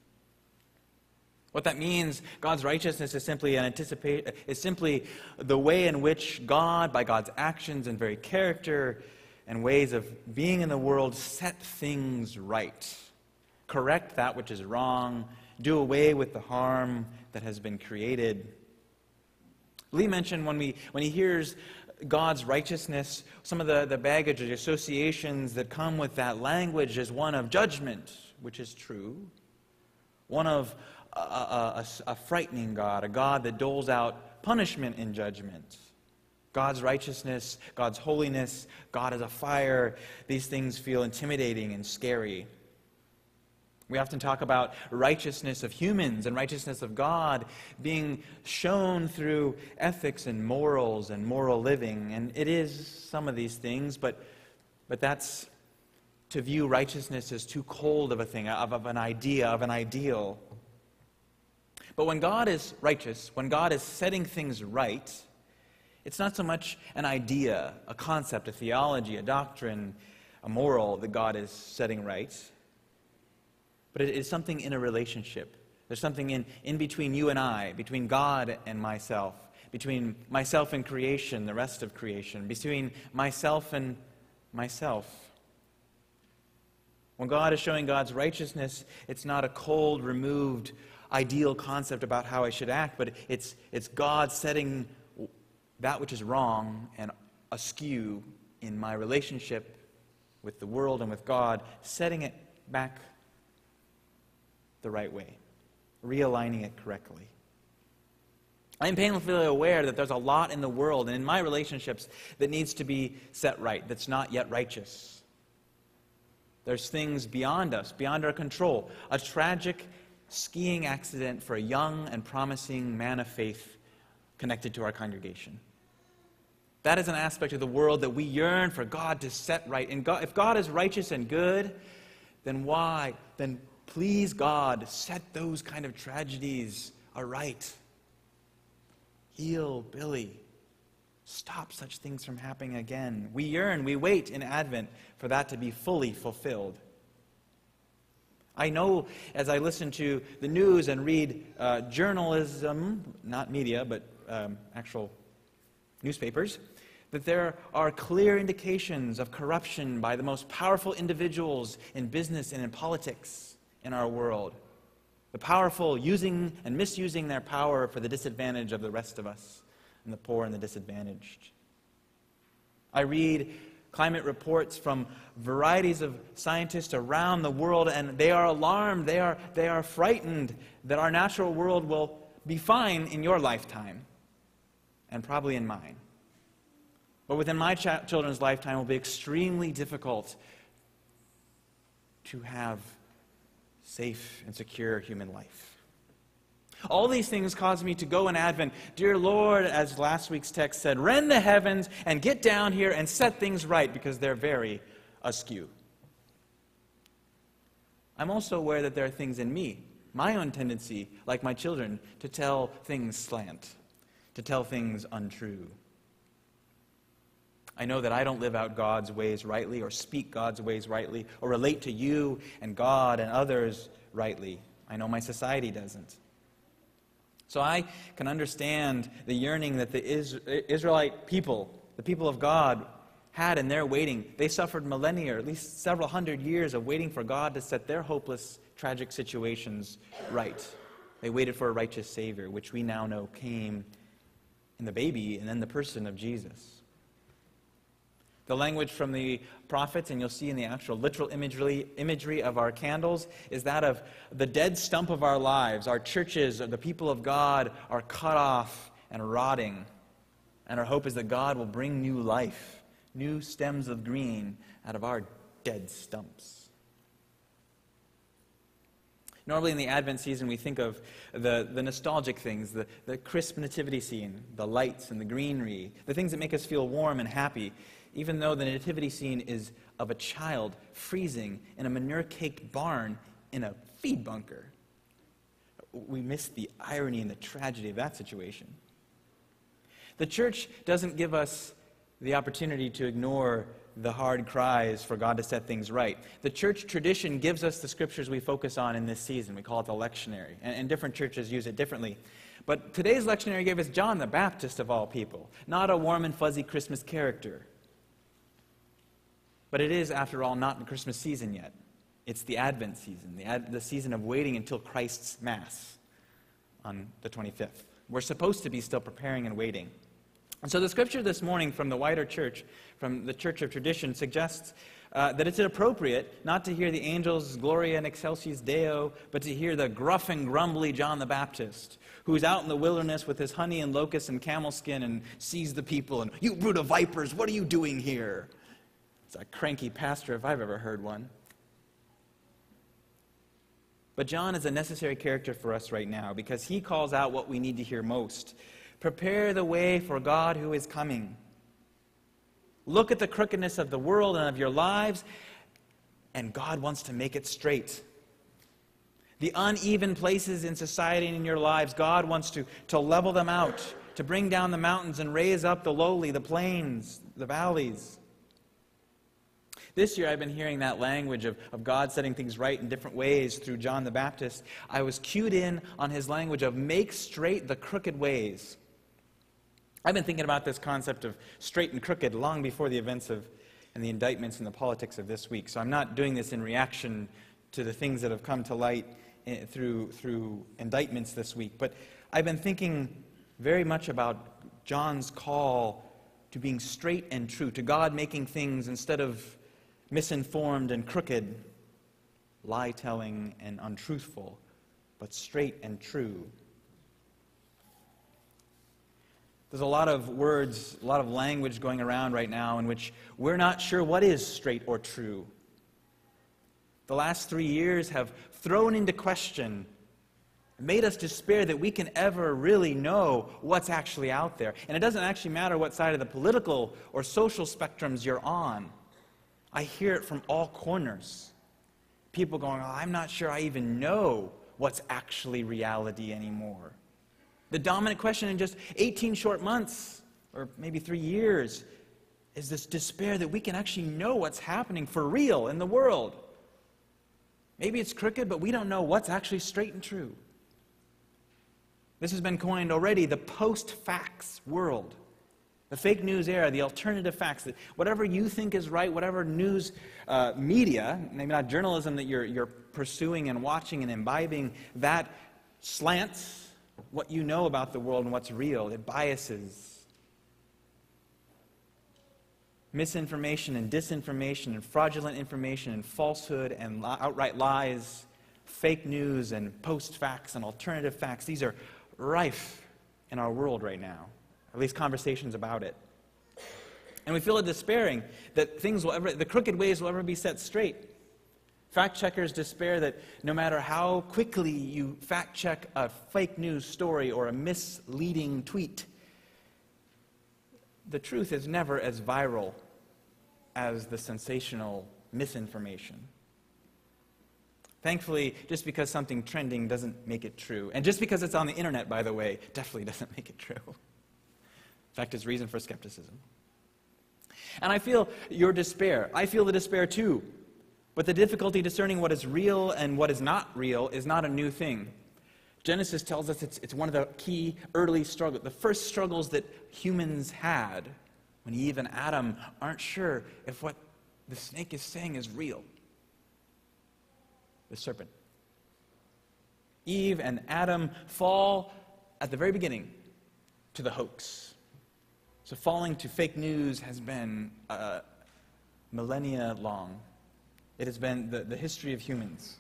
What that means, God's righteousness is simply an is simply the way in which God, by God's actions and very character and ways of being in the world, set things right. Correct that which is wrong, do away with the harm that has been created. Lee mentioned when, we, when he hears God's righteousness, some of the, the baggage the associations that come with that language is one of judgment, which is true, one of a, a, a, a frightening God, a God that doles out punishment in judgment. God's righteousness, God's holiness, God is a fire, these things feel intimidating and scary. We often talk about righteousness of humans and righteousness of God being shown through ethics and morals and moral living. And it is some of these things, but, but that's to view righteousness as too cold of a thing, of, of an idea, of an ideal. But when God is righteous, when God is setting things right, it's not so much an idea, a concept, a theology, a doctrine, a moral that God is setting right but it is something in a relationship. There's something in, in between you and I, between God and myself, between myself and creation, the rest of creation, between myself and myself. When God is showing God's righteousness, it's not a cold, removed, ideal concept about how I should act, but it's, it's God setting that which is wrong and askew in my relationship with the world and with God, setting it back the right way, realigning it correctly. I'm painfully aware that there's a lot in the world and in my relationships that needs to be set right, that's not yet righteous. There's things beyond us, beyond our control. A tragic skiing accident for a young and promising man of faith connected to our congregation. That is an aspect of the world that we yearn for God to set right. And God, if God is righteous and good, then why? Then Please, God, set those kind of tragedies aright. Heal Billy. Stop such things from happening again. We yearn, we wait in Advent for that to be fully fulfilled. I know as I listen to the news and read uh, journalism, not media, but um, actual newspapers, that there are clear indications of corruption by the most powerful individuals in business and in politics in our world. The powerful using and misusing their power for the disadvantage of the rest of us and the poor and the disadvantaged. I read climate reports from varieties of scientists around the world, and they are alarmed, they are, they are frightened that our natural world will be fine in your lifetime and probably in mine. But within my ch- children's lifetime, it will be extremely difficult to have safe and secure human life. All these things cause me to go in Advent, Dear Lord, as last week's text said, rend the heavens and get down here and set things right because they're very askew. I'm also aware that there are things in me, my own tendency, like my children, to tell things slant, to tell things untrue. I know that I don't live out God's ways rightly or speak God's ways rightly or relate to you and God and others rightly. I know my society doesn't. So I can understand the yearning that the Israelite people, the people of God, had in their waiting. They suffered millennia, or at least several hundred years of waiting for God to set their hopeless, tragic situations right. They waited for a righteous Savior, which we now know came in the baby and then the person of Jesus. The language from the prophets, and you'll see in the actual literal imagery, imagery of our candles, is that of the dead stump of our lives. Our churches, the people of God, are cut off and rotting. And our hope is that God will bring new life, new stems of green out of our dead stumps. Normally in the Advent season, we think of the, the nostalgic things, the, the crisp nativity scene, the lights and the greenery, the things that make us feel warm and happy even though the nativity scene is of a child freezing in a manure caked barn in a feed bunker. We miss the irony and the tragedy of that situation. The church doesn't give us the opportunity to ignore the hard cries for God to set things right. The church tradition gives us the scriptures we focus on in this season. We call it the lectionary, and, and different churches use it differently. But today's lectionary gave us John the Baptist of all people, not a warm and fuzzy Christmas character. But it is, after all, not the Christmas season yet. It's the Advent season, the, ad, the season of waiting until Christ's Mass on the 25th. We're supposed to be still preparing and waiting. And so the scripture this morning from the wider church, from the Church of Tradition, suggests uh, that it's appropriate not to hear the angels Gloria in Excelsis Deo, but to hear the gruff and grumbly John the Baptist, who's out in the wilderness with his honey and locusts and camel skin and sees the people and, You brood of vipers, what are you doing here? It's a cranky pastor if I've ever heard one. But John is a necessary character for us right now because he calls out what we need to hear most. Prepare the way for God who is coming. Look at the crookedness of the world and of your lives, and God wants to make it straight. The uneven places in society and in your lives, God wants to, to level them out, to bring down the mountains and raise up the lowly, the plains, the valleys. This year, I've been hearing that language of, of God setting things right in different ways through John the Baptist. I was cued in on his language of make straight the crooked ways. I've been thinking about this concept of straight and crooked long before the events of and the indictments and the politics of this week. So I'm not doing this in reaction to the things that have come to light eh, through, through indictments this week. But I've been thinking very much about John's call to being straight and true, to God making things instead of misinformed and crooked, lie telling and untruthful, but straight and true. There's a lot of words, a lot of language going around right now in which we're not sure what is straight or true. The last three years have thrown into question, made us despair that we can ever really know what's actually out there. And it doesn't actually matter what side of the political or social spectrums you're on. I hear it from all corners. People going, oh, I'm not sure I even know what's actually reality anymore. The dominant question in just 18 short months, or maybe three years, is this despair that we can actually know what's happening for real in the world. Maybe it's crooked, but we don't know what's actually straight and true. This has been coined already the post facts world. The fake news era, the alternative facts, whatever you think is right, whatever news uh, media, maybe not journalism that you're, you're pursuing and watching and imbibing, that slants what you know about the world and what's real. It biases. Misinformation and disinformation and fraudulent information and falsehood and li- outright lies, fake news and post facts and alternative facts, these are rife in our world right now at least conversations about it. And we feel it despairing that things will ever, the crooked ways will ever be set straight. Fact checkers despair that no matter how quickly you fact check a fake news story or a misleading tweet, the truth is never as viral as the sensational misinformation. Thankfully, just because something trending doesn't make it true. And just because it's on the internet, by the way, definitely doesn't make it true. In fact, it's reason for skepticism. And I feel your despair. I feel the despair too. But the difficulty discerning what is real and what is not real is not a new thing. Genesis tells us it's, it's one of the key early struggles, the first struggles that humans had when Eve and Adam aren't sure if what the snake is saying is real. The serpent. Eve and Adam fall at the very beginning to the hoax. So, falling to fake news has been uh, millennia long. It has been the, the history of humans.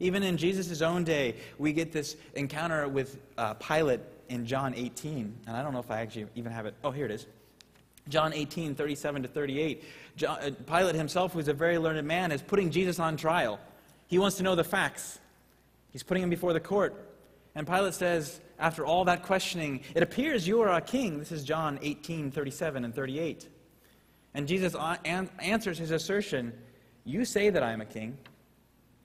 Even in Jesus' own day, we get this encounter with uh, Pilate in John 18. And I don't know if I actually even have it. Oh, here it is. John 18, 37 to 38. John, uh, Pilate himself, who's a very learned man, is putting Jesus on trial. He wants to know the facts. He's putting him before the court. And Pilate says, after all that questioning, it appears you are a king. This is John 18, 37 and 38. And Jesus answers his assertion You say that I am a king.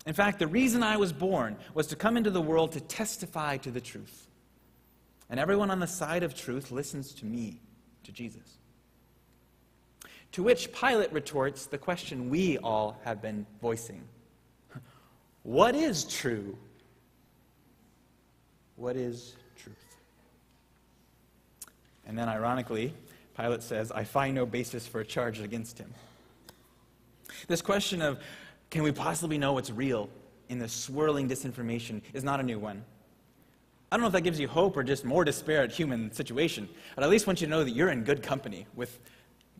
In fact, the reason I was born was to come into the world to testify to the truth. And everyone on the side of truth listens to me, to Jesus. To which Pilate retorts the question we all have been voicing What is true? What is truth? and then, ironically, Pilate says, I find no basis for a charge against him. This question of can we possibly know what's real in the swirling disinformation is not a new one. I don't know if that gives you hope or just more despair at human situation, but I at least want you to know that you're in good company with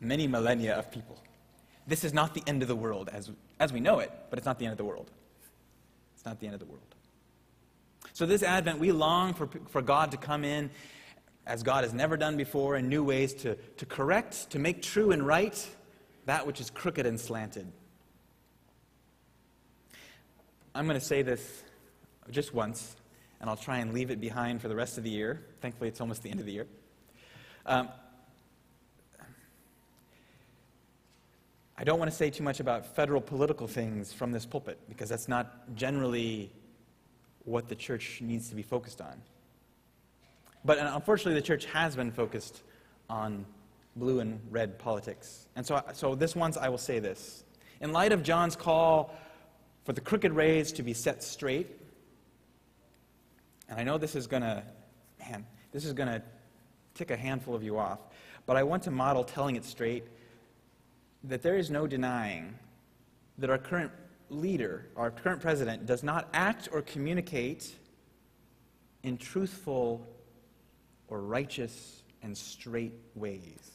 many millennia of people. This is not the end of the world as, as we know it, but it's not the end of the world. It's not the end of the world. So, this Advent, we long for, for God to come in as God has never done before in new ways to, to correct, to make true and right that which is crooked and slanted. I'm going to say this just once, and I'll try and leave it behind for the rest of the year. Thankfully, it's almost the end of the year. Um, I don't want to say too much about federal political things from this pulpit because that's not generally what the church needs to be focused on. But uh, unfortunately, the church has been focused on blue and red politics. And so, so this once I will say this. In light of John's call for the crooked ways to be set straight, and I know this is going to, man, this is going to tick a handful of you off, but I want to model telling it straight that there is no denying that our current leader, our current president, does not act or communicate in truthful or righteous and straight ways.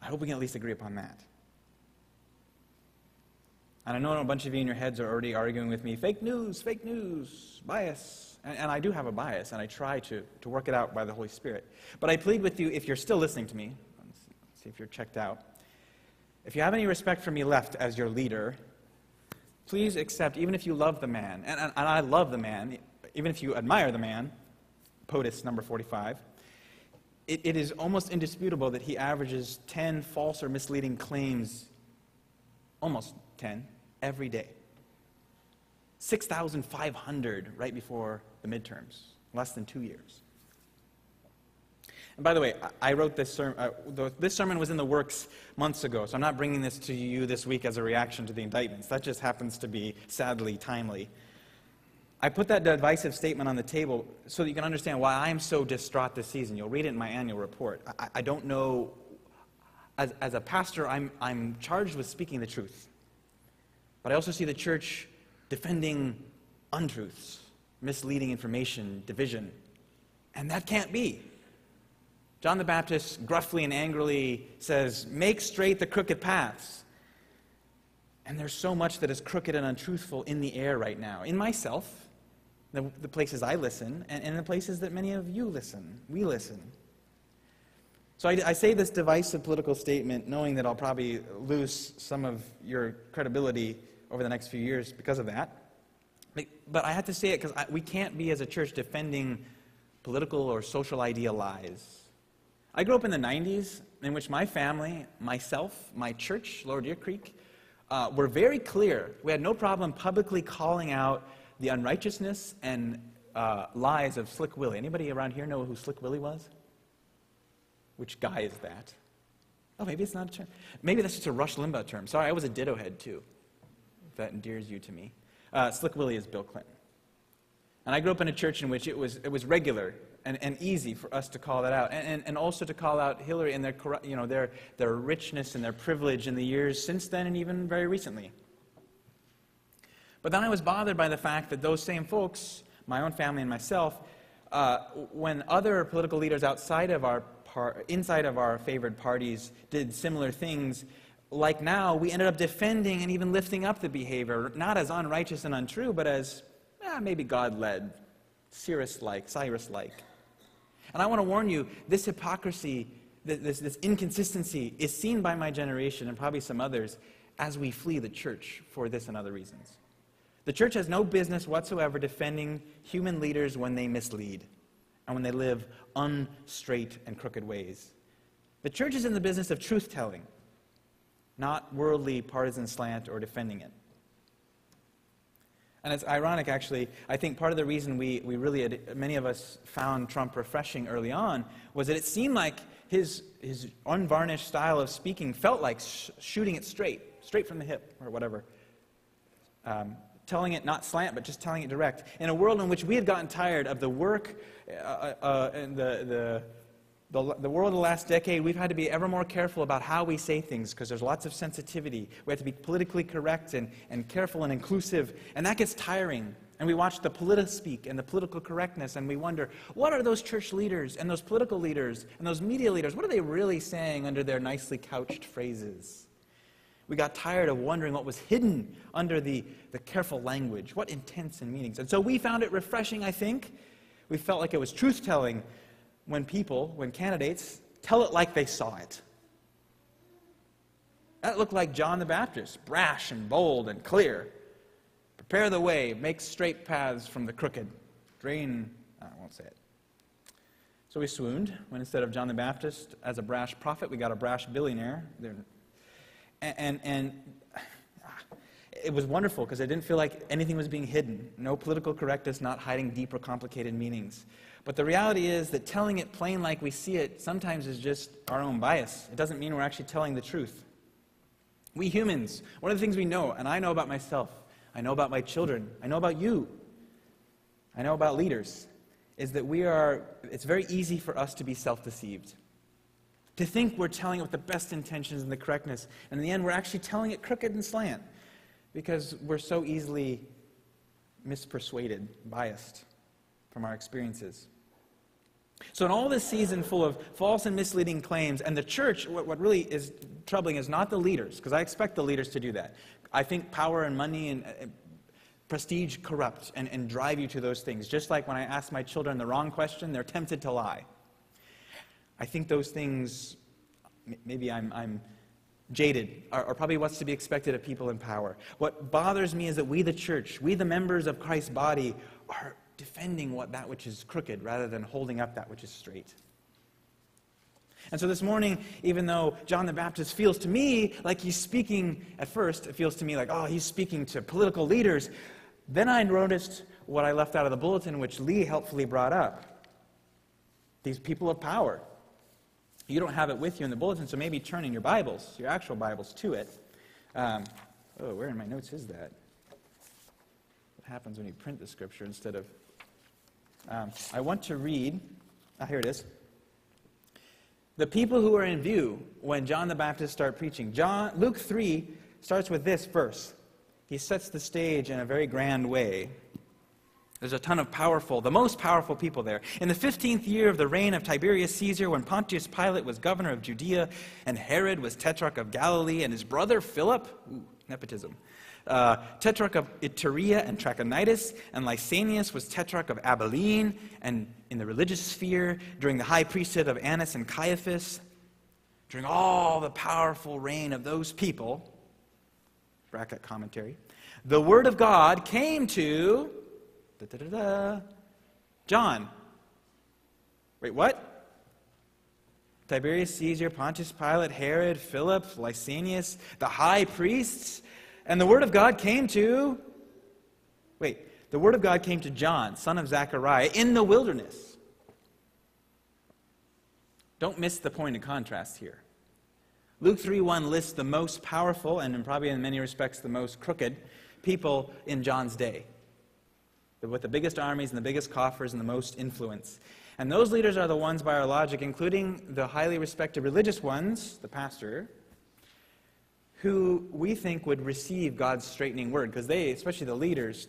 I hope we can at least agree upon that. And I know a bunch of you in your heads are already arguing with me fake news, fake news, bias. And, and, I do have a bias, and I try to, to work it out by the Holy Spirit. But I plead with you, if you're still listening to me, let's see if you're checked out. If you have any respect for me left as your leader, please accept, even if you love the man, and, and, and I love the man, even if you admire the man, POTUS number 45, it, it is almost indisputable that he averages 10 false or misleading claims, almost 10, every day. 6,500 right before the midterms, less than two years. And by the way, I wrote this sermon, uh, this sermon was in the works months ago, so I'm not bringing this to you this week as a reaction to the indictments. That just happens to be sadly timely. I put that divisive statement on the table so that you can understand why I'm so distraught this season. You'll read it in my annual report. I, I don't know, as, as a pastor, I'm, I'm charged with speaking the truth. But I also see the church defending untruths, misleading information, division. And that can't be. John the Baptist gruffly and angrily says, Make straight the crooked paths. And there's so much that is crooked and untruthful in the air right now, in myself, the, the places I listen, and in the places that many of you listen, we listen. So I, I, say this divisive political statement knowing that I'll probably lose some of your credibility over the next few years because of that. But I have to say it because we can't be, as a church, defending political or social idea lies. I grew up in the 90s in which my family, myself, my church, Lower Deer Creek, uh, were very clear. We had no problem publicly calling out the unrighteousness and uh, lies of Slick Willie. Anybody around here know who Slick Willie was? Which guy is that? Oh, maybe it's not a term. Maybe that's just a Rush Limbaugh term. Sorry, I was a ditto head too that endears you to me. Uh, Slick Willie is Bill Clinton. And I grew up in a church in which it was, it was regular and, and easy for us to call that out. And, and, and also to call out Hillary and their, you know, their, their richness and their privilege in the years since then and even very recently. But then I was bothered by the fact that those same folks, my own family and myself, uh, when other political leaders outside of our par- inside of our favored parties did similar things, like now, we ended up defending and even lifting up the behavior, not as unrighteous and untrue, but as eh, maybe God led, Cyrus like, Cyrus like. And I want to warn you this hypocrisy, this, this inconsistency is seen by my generation and probably some others as we flee the church for this and other reasons. The church has no business whatsoever defending human leaders when they mislead and when they live unstraight and crooked ways. The church is in the business of truth telling not worldly partisan slant or defending it. And it's ironic, actually. I think part of the reason we, we really, had, many of us found Trump refreshing early on was that it seemed like his, his unvarnished style of speaking felt like sh- shooting it straight, straight from the hip or whatever. Um, telling it not slant, but just telling it direct. In a world in which we had gotten tired of the work uh, uh, uh and the, the the, the world of the last decade, we've had to be ever more careful about how we say things because there's lots of sensitivity. We have to be politically correct and, and careful and inclusive, and that gets tiring. And we watch the politispeak and the political correctness, and we wonder, what are those church leaders and those political leaders and those media leaders, what are they really saying under their nicely couched phrases? We got tired of wondering what was hidden under the, the careful language, what intents and meanings. And so we found it refreshing, I think. We felt like it was truth telling when people, when candidates, tell it like they saw it. That looked like John the Baptist, brash and bold and clear. Prepare the way, make straight paths from the crooked, drain, I won't say it. So we swooned when instead of John the Baptist as a brash prophet, we got a brash billionaire. And, and, and it was wonderful because I didn't feel like anything was being hidden. No political correctness, not hiding deep or complicated meanings. But the reality is that telling it plain like we see it sometimes is just our own bias. It doesn't mean we're actually telling the truth. We humans, one of the things we know, and I know about myself, I know about my children, I know about you, I know about leaders, is that we are, it's very easy for us to be self deceived. To think we're telling it with the best intentions and the correctness, and in the end, we're actually telling it crooked and slant because we're so easily mispersuaded, biased from our experiences. So, in all this season full of false and misleading claims, and the church, what, what really is troubling is not the leaders, because I expect the leaders to do that. I think power and money and uh, prestige corrupt and, and drive you to those things. Just like when I ask my children the wrong question, they're tempted to lie. I think those things, maybe I'm, I'm jaded, are, are probably what's to be expected of people in power. What bothers me is that we, the church, we, the members of Christ's body, are defending what that which is crooked rather than holding up that which is straight. And so this morning, even though John the Baptist feels to me like he's speaking, at first, it feels to me like, oh, he's speaking to political leaders. Then I noticed what I left out of the bulletin, which Lee helpfully brought up. These people of power. You don't have it with you in the bulletin, so maybe turn in your Bibles, your actual Bibles, to it. Um, oh, where in my notes is that? Happens when you print the scripture instead of um, I want to read, ah, here it is. The people who are in view when John the Baptist started preaching. John, Luke 3 starts with this verse. He sets the stage in a very grand way. There's a ton of powerful, the most powerful people there. In the 15th year of the reign of Tiberius Caesar, when Pontius Pilate was governor of Judea, and Herod was tetrarch of Galilee, and his brother Philip, ooh, nepotism, uh, tetrarch of Iturea and Trachonitis, and Lysanias was tetrarch of Abilene, and in the religious sphere, during the high priesthood of Annas and Caiaphas, during all the powerful reign of those people, bracket commentary, the word of God came to da, da, da, John. Wait, what? Tiberius Caesar, Pontius Pilate, Herod, Philip, Lysanias, the high priests, and the word of God came to, wait, the word of God came to John, son of Zechariah, in the wilderness. Don't miss the point of contrast here. Luke 3:1 lists the most powerful and probably in many respects the most crooked people in John's day. With the biggest armies and the biggest coffers and the most influence. And those leaders are the ones by our logic, including the highly respected religious ones, the pastor, who we think would receive God's straightening word, because they, especially the leaders,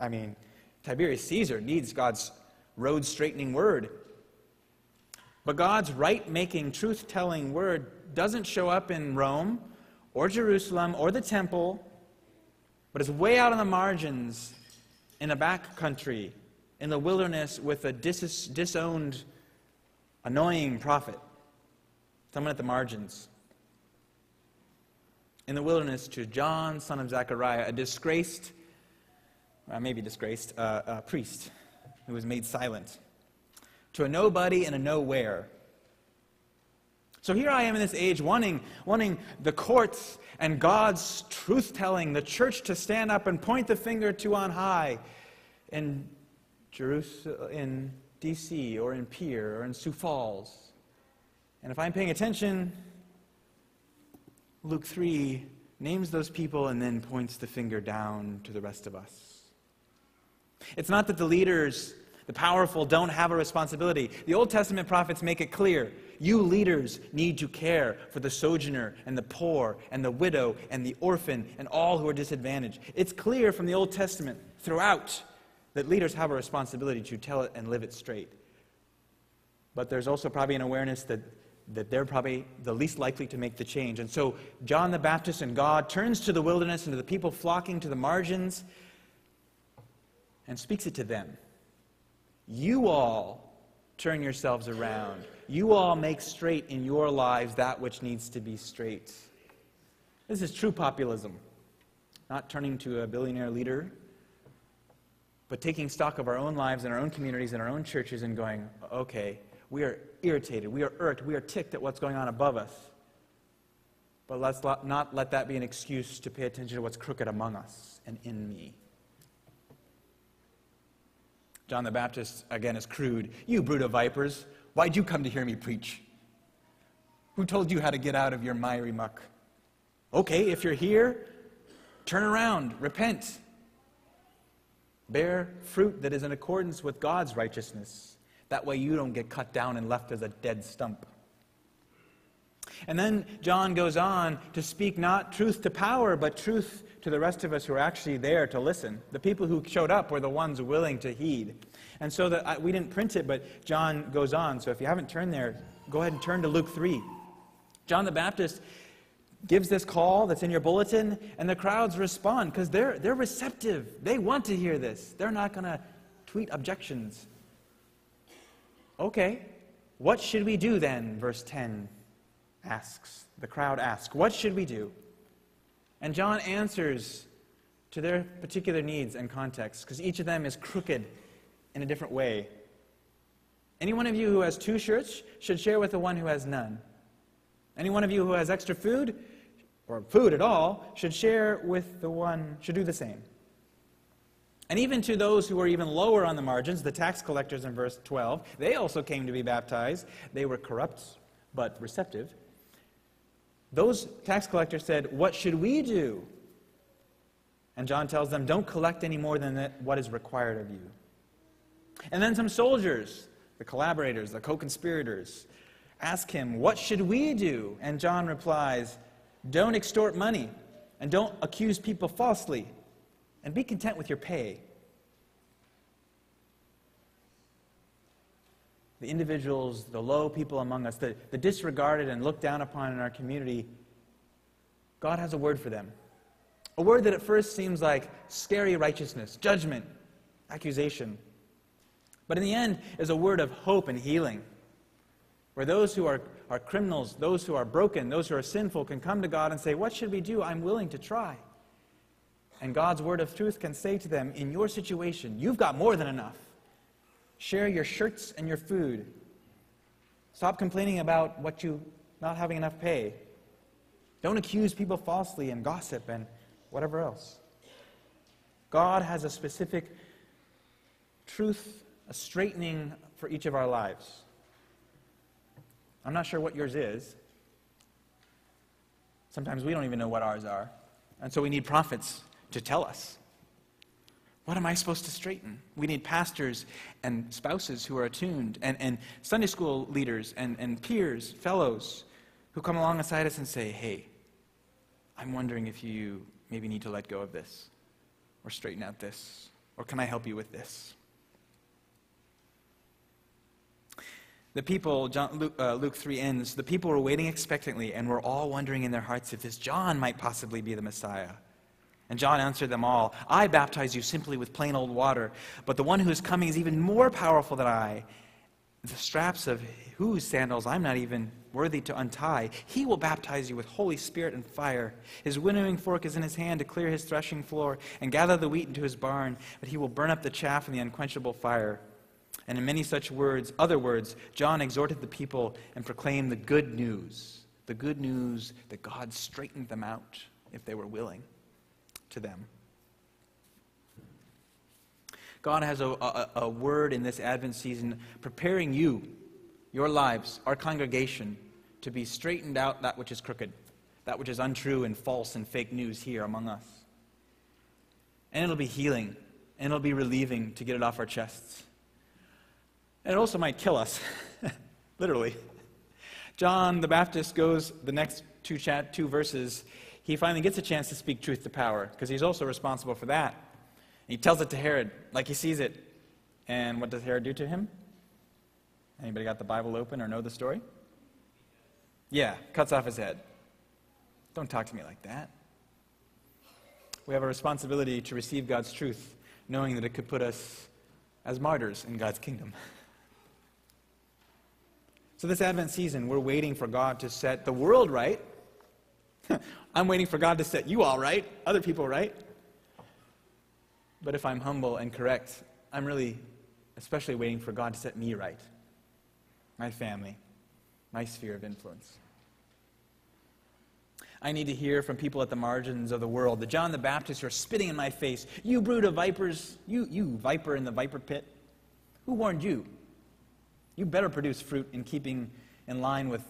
I mean, Tiberius Caesar needs God's road straightening word. But God's right making, truth telling word doesn't show up in Rome or Jerusalem or the temple, but it's way out on the margins in a back country, in the wilderness with a dis- disowned, annoying prophet, someone at the margins in the wilderness to John, son of Zechariah, a disgraced, well, maybe disgraced, uh, uh, priest who was made silent, to a nobody and a nowhere. So here I am in this age wanting, wanting the courts and God's truth telling, the church to stand up and point the finger to on high in Jerusalem, in D.C., or in Pierre, or in Sioux Falls. And if I'm paying attention, Luke 3 names those people and then points the finger down to the rest of us. It's not that the leaders The powerful don't have a responsibility. The Old Testament prophets make it clear you leaders need to care for the sojourner and the poor and the widow and the orphan and all who are disadvantaged. It's clear from the Old Testament throughout that leaders have a responsibility to tell it and live it straight. But there's also probably an awareness that, that they're probably the least likely to make the change. And so John the Baptist and God turns to the wilderness and to the people flocking to the margins and speaks it to them. You all turn yourselves around. You all make straight in your lives that which needs to be straight. This is true populism. Not turning to a billionaire leader, but taking stock of our own lives and our own communities and our own churches and going, okay, we are irritated, we are irked, we are ticked at what's going on above us. But let's not let that be an excuse to pay attention to what's crooked among us and in me. John the Baptist, again, is crude. You brood of vipers, why'd you come to hear me preach? Who told you how to get out of your miry muck? Okay, if you're here, turn around, repent. Bear fruit that is in accordance with God's righteousness. That way you don't get cut down and left as a dead stump. And then John goes on to speak not truth to power, but truth to the rest of us who are actually there to listen. The people who showed up were the ones willing to heed. And so that I, we didn't print it, but John goes on. So if you haven't turned there, go ahead and turn to Luke 3. John the Baptist gives this call that's in your bulletin, and the crowds respond because they're, they're receptive. They want to hear this. They're not going to tweet objections. Okay, what should we do then? Verse 10 asks. The crowd asks, What should we do? And John answers to their particular needs and context because each of them is crooked in a different way. Any one of you who has two shirts should share with the one who has none. Any one of you who has extra food or food at all should share with the one, should do the same. And even to those who were even lower on the margins, the tax collectors in verse 12, they also came to be baptized. They were corrupt but receptive. Those tax collectors said, What should we do? And John tells them, Don't collect any more than what is required of you. And then some soldiers, the collaborators, the co conspirators, ask him, What should we do? And John replies, Don't extort money, and don't accuse people falsely, and be content with your pay. the individuals, the low people among us, the, the disregarded and looked down upon in our community, God has a word for them. A word that at first seems like scary righteousness, judgment, accusation. But in the end is a word of hope and healing. Where those who are, are criminals, those who are broken, those who are sinful can come to God and say, What should we do? I'm willing to try. And God's word of truth can say to them, In your situation, you've got more than enough. Share your shirts and your food. Stop complaining about what you not having enough pay. Don't accuse people falsely and gossip and whatever else. God has a specific truth, a straightening for each of our lives. I'm not sure what yours is. Sometimes we don't even know what ours are. And so we need prophets to tell us. What am I supposed to straighten? We need pastors and spouses who are attuned, and, and Sunday school leaders and, and peers, fellows, who come alongside us and say, hey, I'm wondering if you maybe need to let go of this, or straighten out this, or can I help you with this? The people, John, Luke, uh, Luke 3 ends, the people were waiting expectantly and were all wondering in their hearts if this John might possibly be the Messiah. And John answered them all I baptize you simply with plain old water, but the one who is coming is even more powerful than I. The straps of whose sandals I'm not even worthy to untie. He will baptize you with Holy Spirit and fire. His winnowing fork is in his hand to clear his threshing floor and gather the wheat into his barn, but he will burn up the chaff in the unquenchable fire. And in many such words, other words, John exhorted the people and proclaimed the good news the good news that God straightened them out if they were willing to them. God has a, a, a, word in this Advent season preparing you, your lives, our congregation, to be straightened out that which is crooked, that which is untrue and false and fake news here among us. And it'll be healing, and it'll be relieving to get it off our chests. And it also might kill us, literally. John the Baptist goes the next two, chat, two verses. He finally gets a chance to speak truth to power because he's also responsible for that. He tells it to Herod like he sees it. And what does Herod do to him? Anybody got the Bible open or know the story? Yeah, cuts off his head. Don't talk to me like that. We have a responsibility to receive God's truth, knowing that it could put us as martyrs in God's kingdom. So, this Advent season, we're waiting for God to set the world right. I'm waiting for God to set you all right, other people right. But if I'm humble and correct, I'm really especially waiting for God to set me right, my family, my sphere of influence. I need to hear from people at the margins of the world, the John the Baptist are spitting in my face. You brood of vipers, you, you viper in the viper pit. Who warned you? You better produce fruit in keeping in line with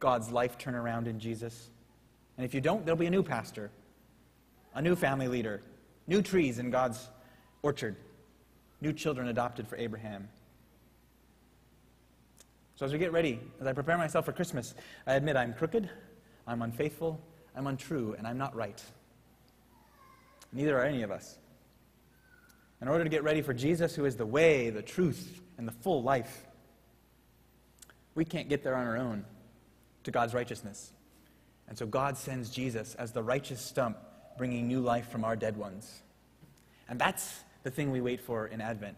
God's life turnaround in Jesus. And if you don't, there'll be a new pastor, a new family leader, new trees in God's orchard, new children adopted for Abraham. So as we get ready, as I prepare myself for Christmas, I admit I'm crooked, I'm unfaithful, I'm untrue, and I'm not right. Neither are any of us. In order to get ready for Jesus, who is the way, the truth, and the full life, we can't get there on our own to God's righteousness. And so God sends Jesus as the righteous stump, bringing new life from our dead ones. And that's the thing we wait for in Advent.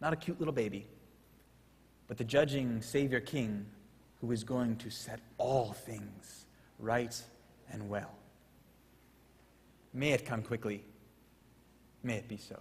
Not a cute little baby, but the judging Savior King who is going to set all things right and well. May it come quickly. May it be so.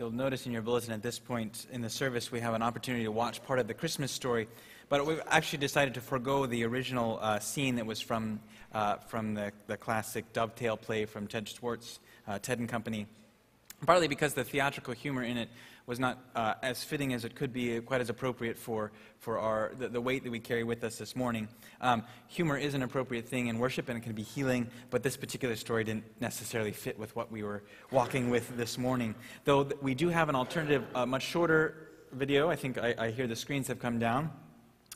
You'll notice in your bulletin at this point in the service we have an opportunity to watch part of the Christmas story, but we've actually decided to forego the original uh, scene that was from, uh, from the, the classic dovetail play from Ted Swartz, uh, Ted and Company, partly because the theatrical humor in it was not uh, as fitting as it could be, quite as appropriate for, for our, the, the weight that we carry with us this morning. Um, humor is an appropriate thing in worship and it can be healing, but this particular story didn't necessarily fit with what we were walking with this morning. Though th- we do have an alternative, uh, much shorter video. I think I, I hear the screens have come down.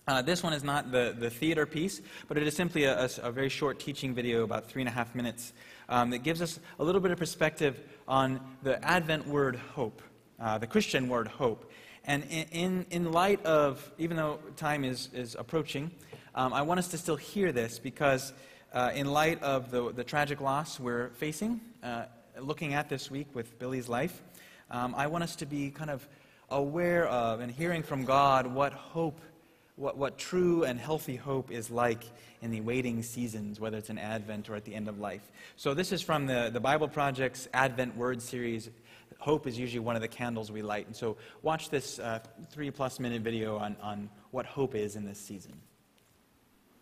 Uh, this one is not the, the theater piece, but it is simply a, a, a very short teaching video, about three and a half minutes, um, that gives us a little bit of perspective on the Advent word hope, uh, the Christian word hope. And in, in, in, light of, even though time is, is approaching, um, I want us to still hear this because, uh, in light of the, the tragic loss we're facing, uh, looking at this week with Billy's life, um, I want us to be kind of aware of and hearing from God what hope what, what true and healthy hope is like in the waiting seasons, whether it's in Advent or at the end of life. So, this is from the, the Bible Project's Advent Word series. Hope is usually one of the candles we light. And so, watch this uh, three plus minute video on, on what hope is in this season.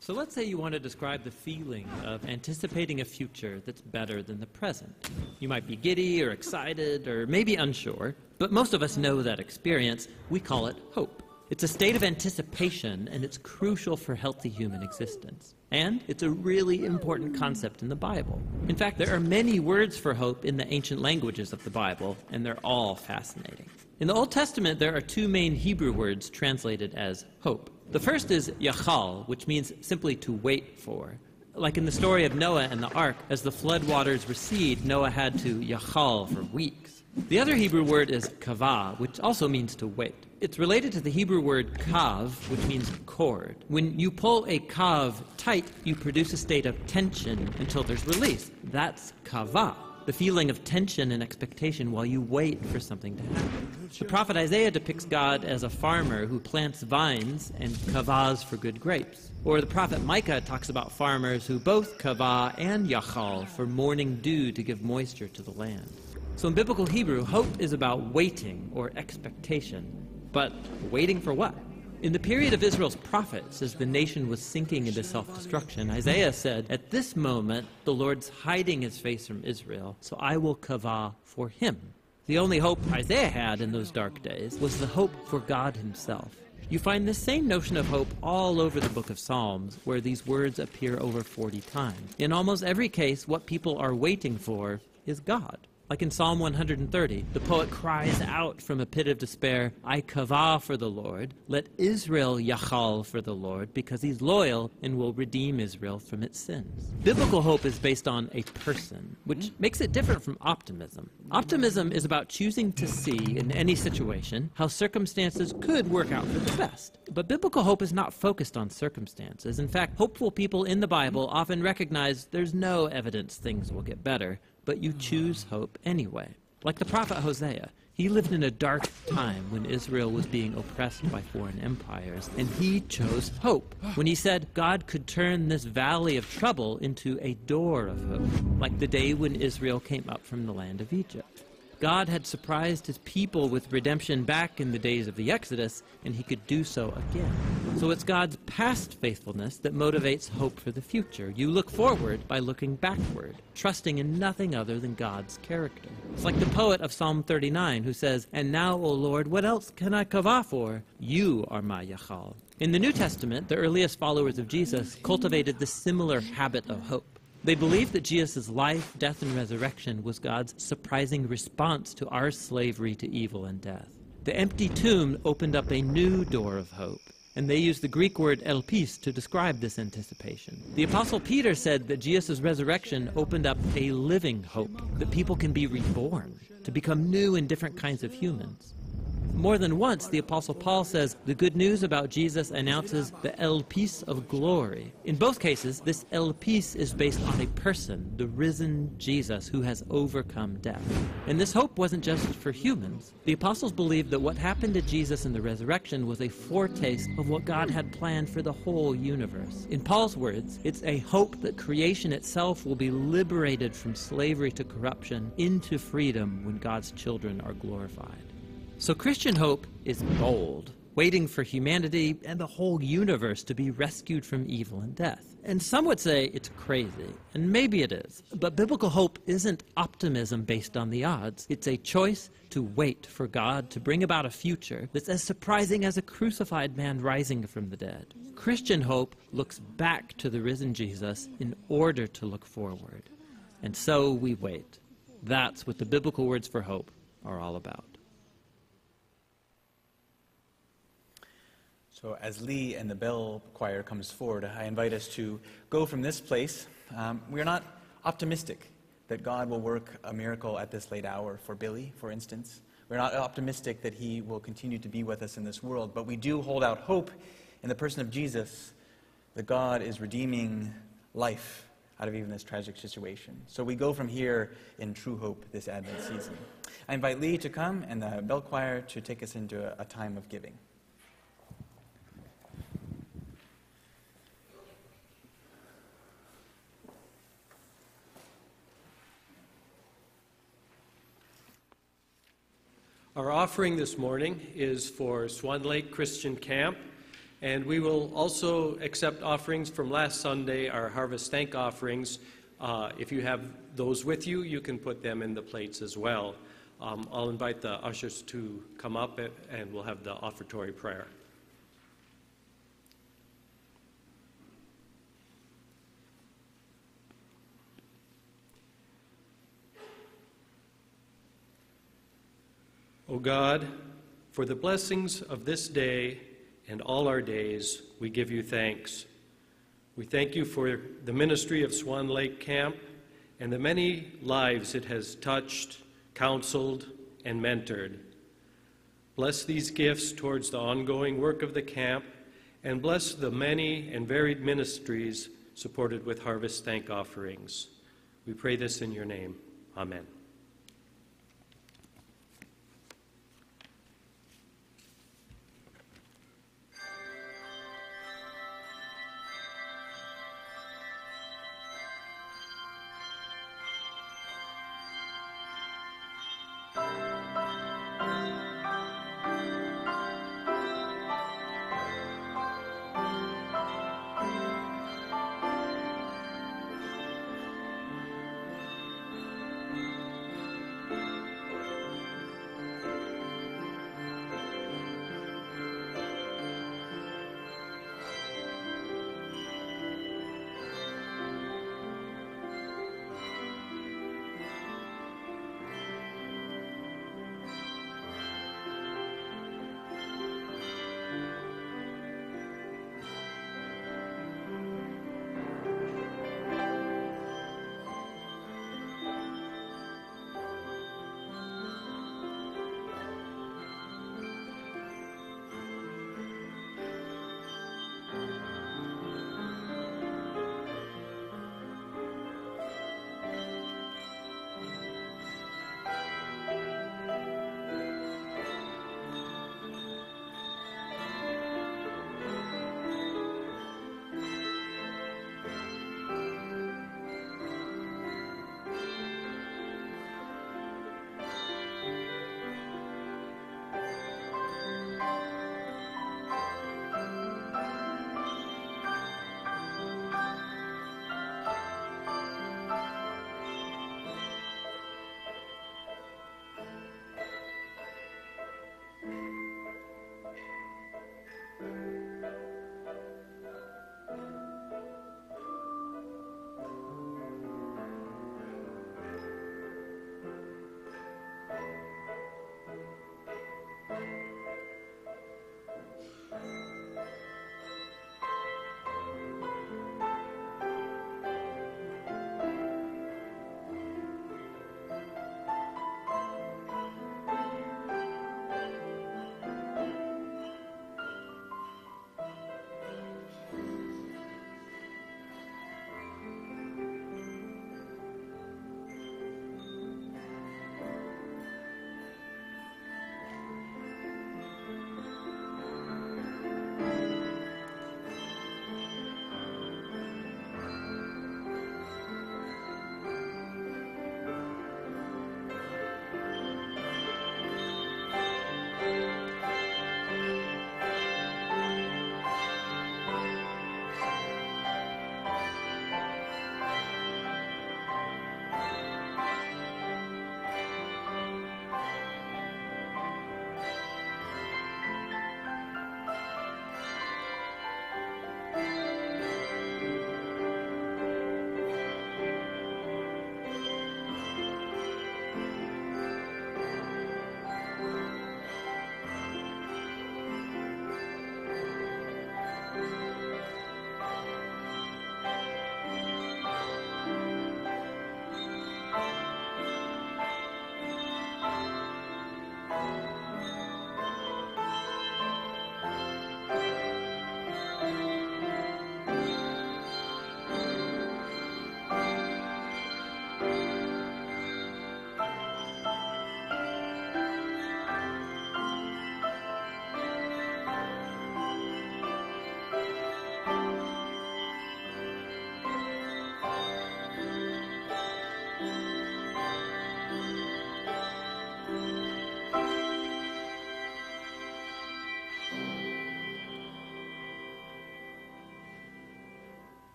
So, let's say you want to describe the feeling of anticipating a future that's better than the present. You might be giddy or excited or maybe unsure, but most of us know that experience. We call it hope. It's a state of anticipation, and it's crucial for healthy human existence. And it's a really important concept in the Bible. In fact, there are many words for hope in the ancient languages of the Bible, and they're all fascinating. In the Old Testament, there are two main Hebrew words translated as hope. The first is yachal, which means simply to wait for. Like in the story of Noah and the ark, as the flood waters recede, Noah had to yachal for weeks. The other Hebrew word is kavah, which also means to wait. It's related to the Hebrew word kav, which means cord. When you pull a kav tight, you produce a state of tension until there's release. That's kavah, the feeling of tension and expectation while you wait for something to happen. The prophet Isaiah depicts God as a farmer who plants vines and kavahs for good grapes. Or the prophet Micah talks about farmers who both kavah and yachal for morning dew to give moisture to the land. So in biblical Hebrew, hope is about waiting or expectation. But waiting for what? In the period of Israel's prophets, as the nation was sinking into self destruction, Isaiah said, At this moment, the Lord's hiding his face from Israel, so I will kavah for him. The only hope Isaiah had in those dark days was the hope for God himself. You find this same notion of hope all over the book of Psalms, where these words appear over 40 times. In almost every case, what people are waiting for is God. Like in Psalm 130, the poet cries out from a pit of despair, I kavah for the Lord. Let Israel yachal for the Lord, because he's loyal and will redeem Israel from its sins. Biblical hope is based on a person, which mm-hmm. makes it different from optimism. Optimism is about choosing to see in any situation how circumstances could work out for the best. But biblical hope is not focused on circumstances. In fact, hopeful people in the Bible often recognize there's no evidence things will get better but you choose hope anyway. Like the prophet Hosea, he lived in a dark time when Israel was being oppressed by foreign empires, and he chose hope when he said God could turn this valley of trouble into a door of hope, like the day when Israel came up from the land of Egypt. God had surprised his people with redemption back in the days of the Exodus, and he could do so again. So it's God's past faithfulness that motivates hope for the future. You look forward by looking backward, trusting in nothing other than God's character. It's like the poet of Psalm 39 who says, And now, O Lord, what else can I kavah for? You are my Yachal. In the New Testament, the earliest followers of Jesus cultivated the similar habit of hope. They believed that Jesus' life, death, and resurrection was God's surprising response to our slavery to evil and death. The empty tomb opened up a new door of hope, and they used the Greek word elpis to describe this anticipation. The Apostle Peter said that Jesus' resurrection opened up a living hope, that people can be reborn, to become new and different kinds of humans. More than once, the Apostle Paul says the good news about Jesus announces the elpis of glory. In both cases, this elpis is based on a person, the risen Jesus, who has overcome death. And this hope wasn't just for humans. The apostles believed that what happened to Jesus in the resurrection was a foretaste of what God had planned for the whole universe. In Paul's words, it's a hope that creation itself will be liberated from slavery to corruption into freedom when God's children are glorified. So Christian hope is bold, waiting for humanity and the whole universe to be rescued from evil and death. And some would say it's crazy, and maybe it is. But biblical hope isn't optimism based on the odds. It's a choice to wait for God to bring about a future that's as surprising as a crucified man rising from the dead. Christian hope looks back to the risen Jesus in order to look forward. And so we wait. That's what the biblical words for hope are all about. So, as Lee and the bell choir comes forward, I invite us to go from this place. Um, we are not optimistic that God will work a miracle at this late hour for Billy, for instance. We're not optimistic that he will continue to be with us in this world, but we do hold out hope in the person of Jesus that God is redeeming life out of even this tragic situation. So we go from here in true hope this Advent season. I invite Lee to come and the bell choir to take us into a, a time of giving. Our offering this morning is for Swan Lake Christian Camp, and we will also accept offerings from last Sunday, our Harvest Thank offerings. Uh, if you have those with you, you can put them in the plates as well. Um, I'll invite the ushers to come up and we'll have the offertory prayer. O God, for the blessings of this day and all our days, we give you thanks. We thank you for the ministry of Swan Lake Camp and the many lives it has touched, counseled, and mentored. Bless these gifts towards the ongoing work of the camp, and bless the many and varied ministries supported with harvest thank offerings. We pray this in your name. Amen.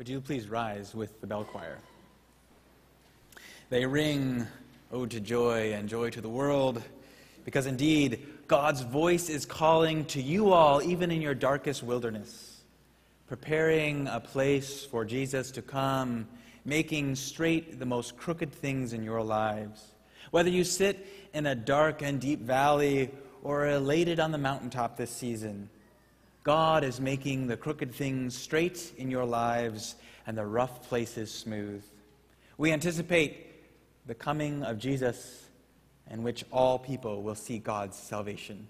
Would you please rise with the bell choir? They ring ode to joy and joy to the world, because indeed, God's voice is calling to you all, even in your darkest wilderness, preparing a place for Jesus to come, making straight the most crooked things in your lives. Whether you sit in a dark and deep valley or elated on the mountaintop this season, God is making the crooked things straight in your lives and the rough places smooth. We anticipate the coming of Jesus in which all people will see God's salvation.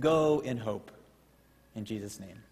Go in hope. In Jesus' name.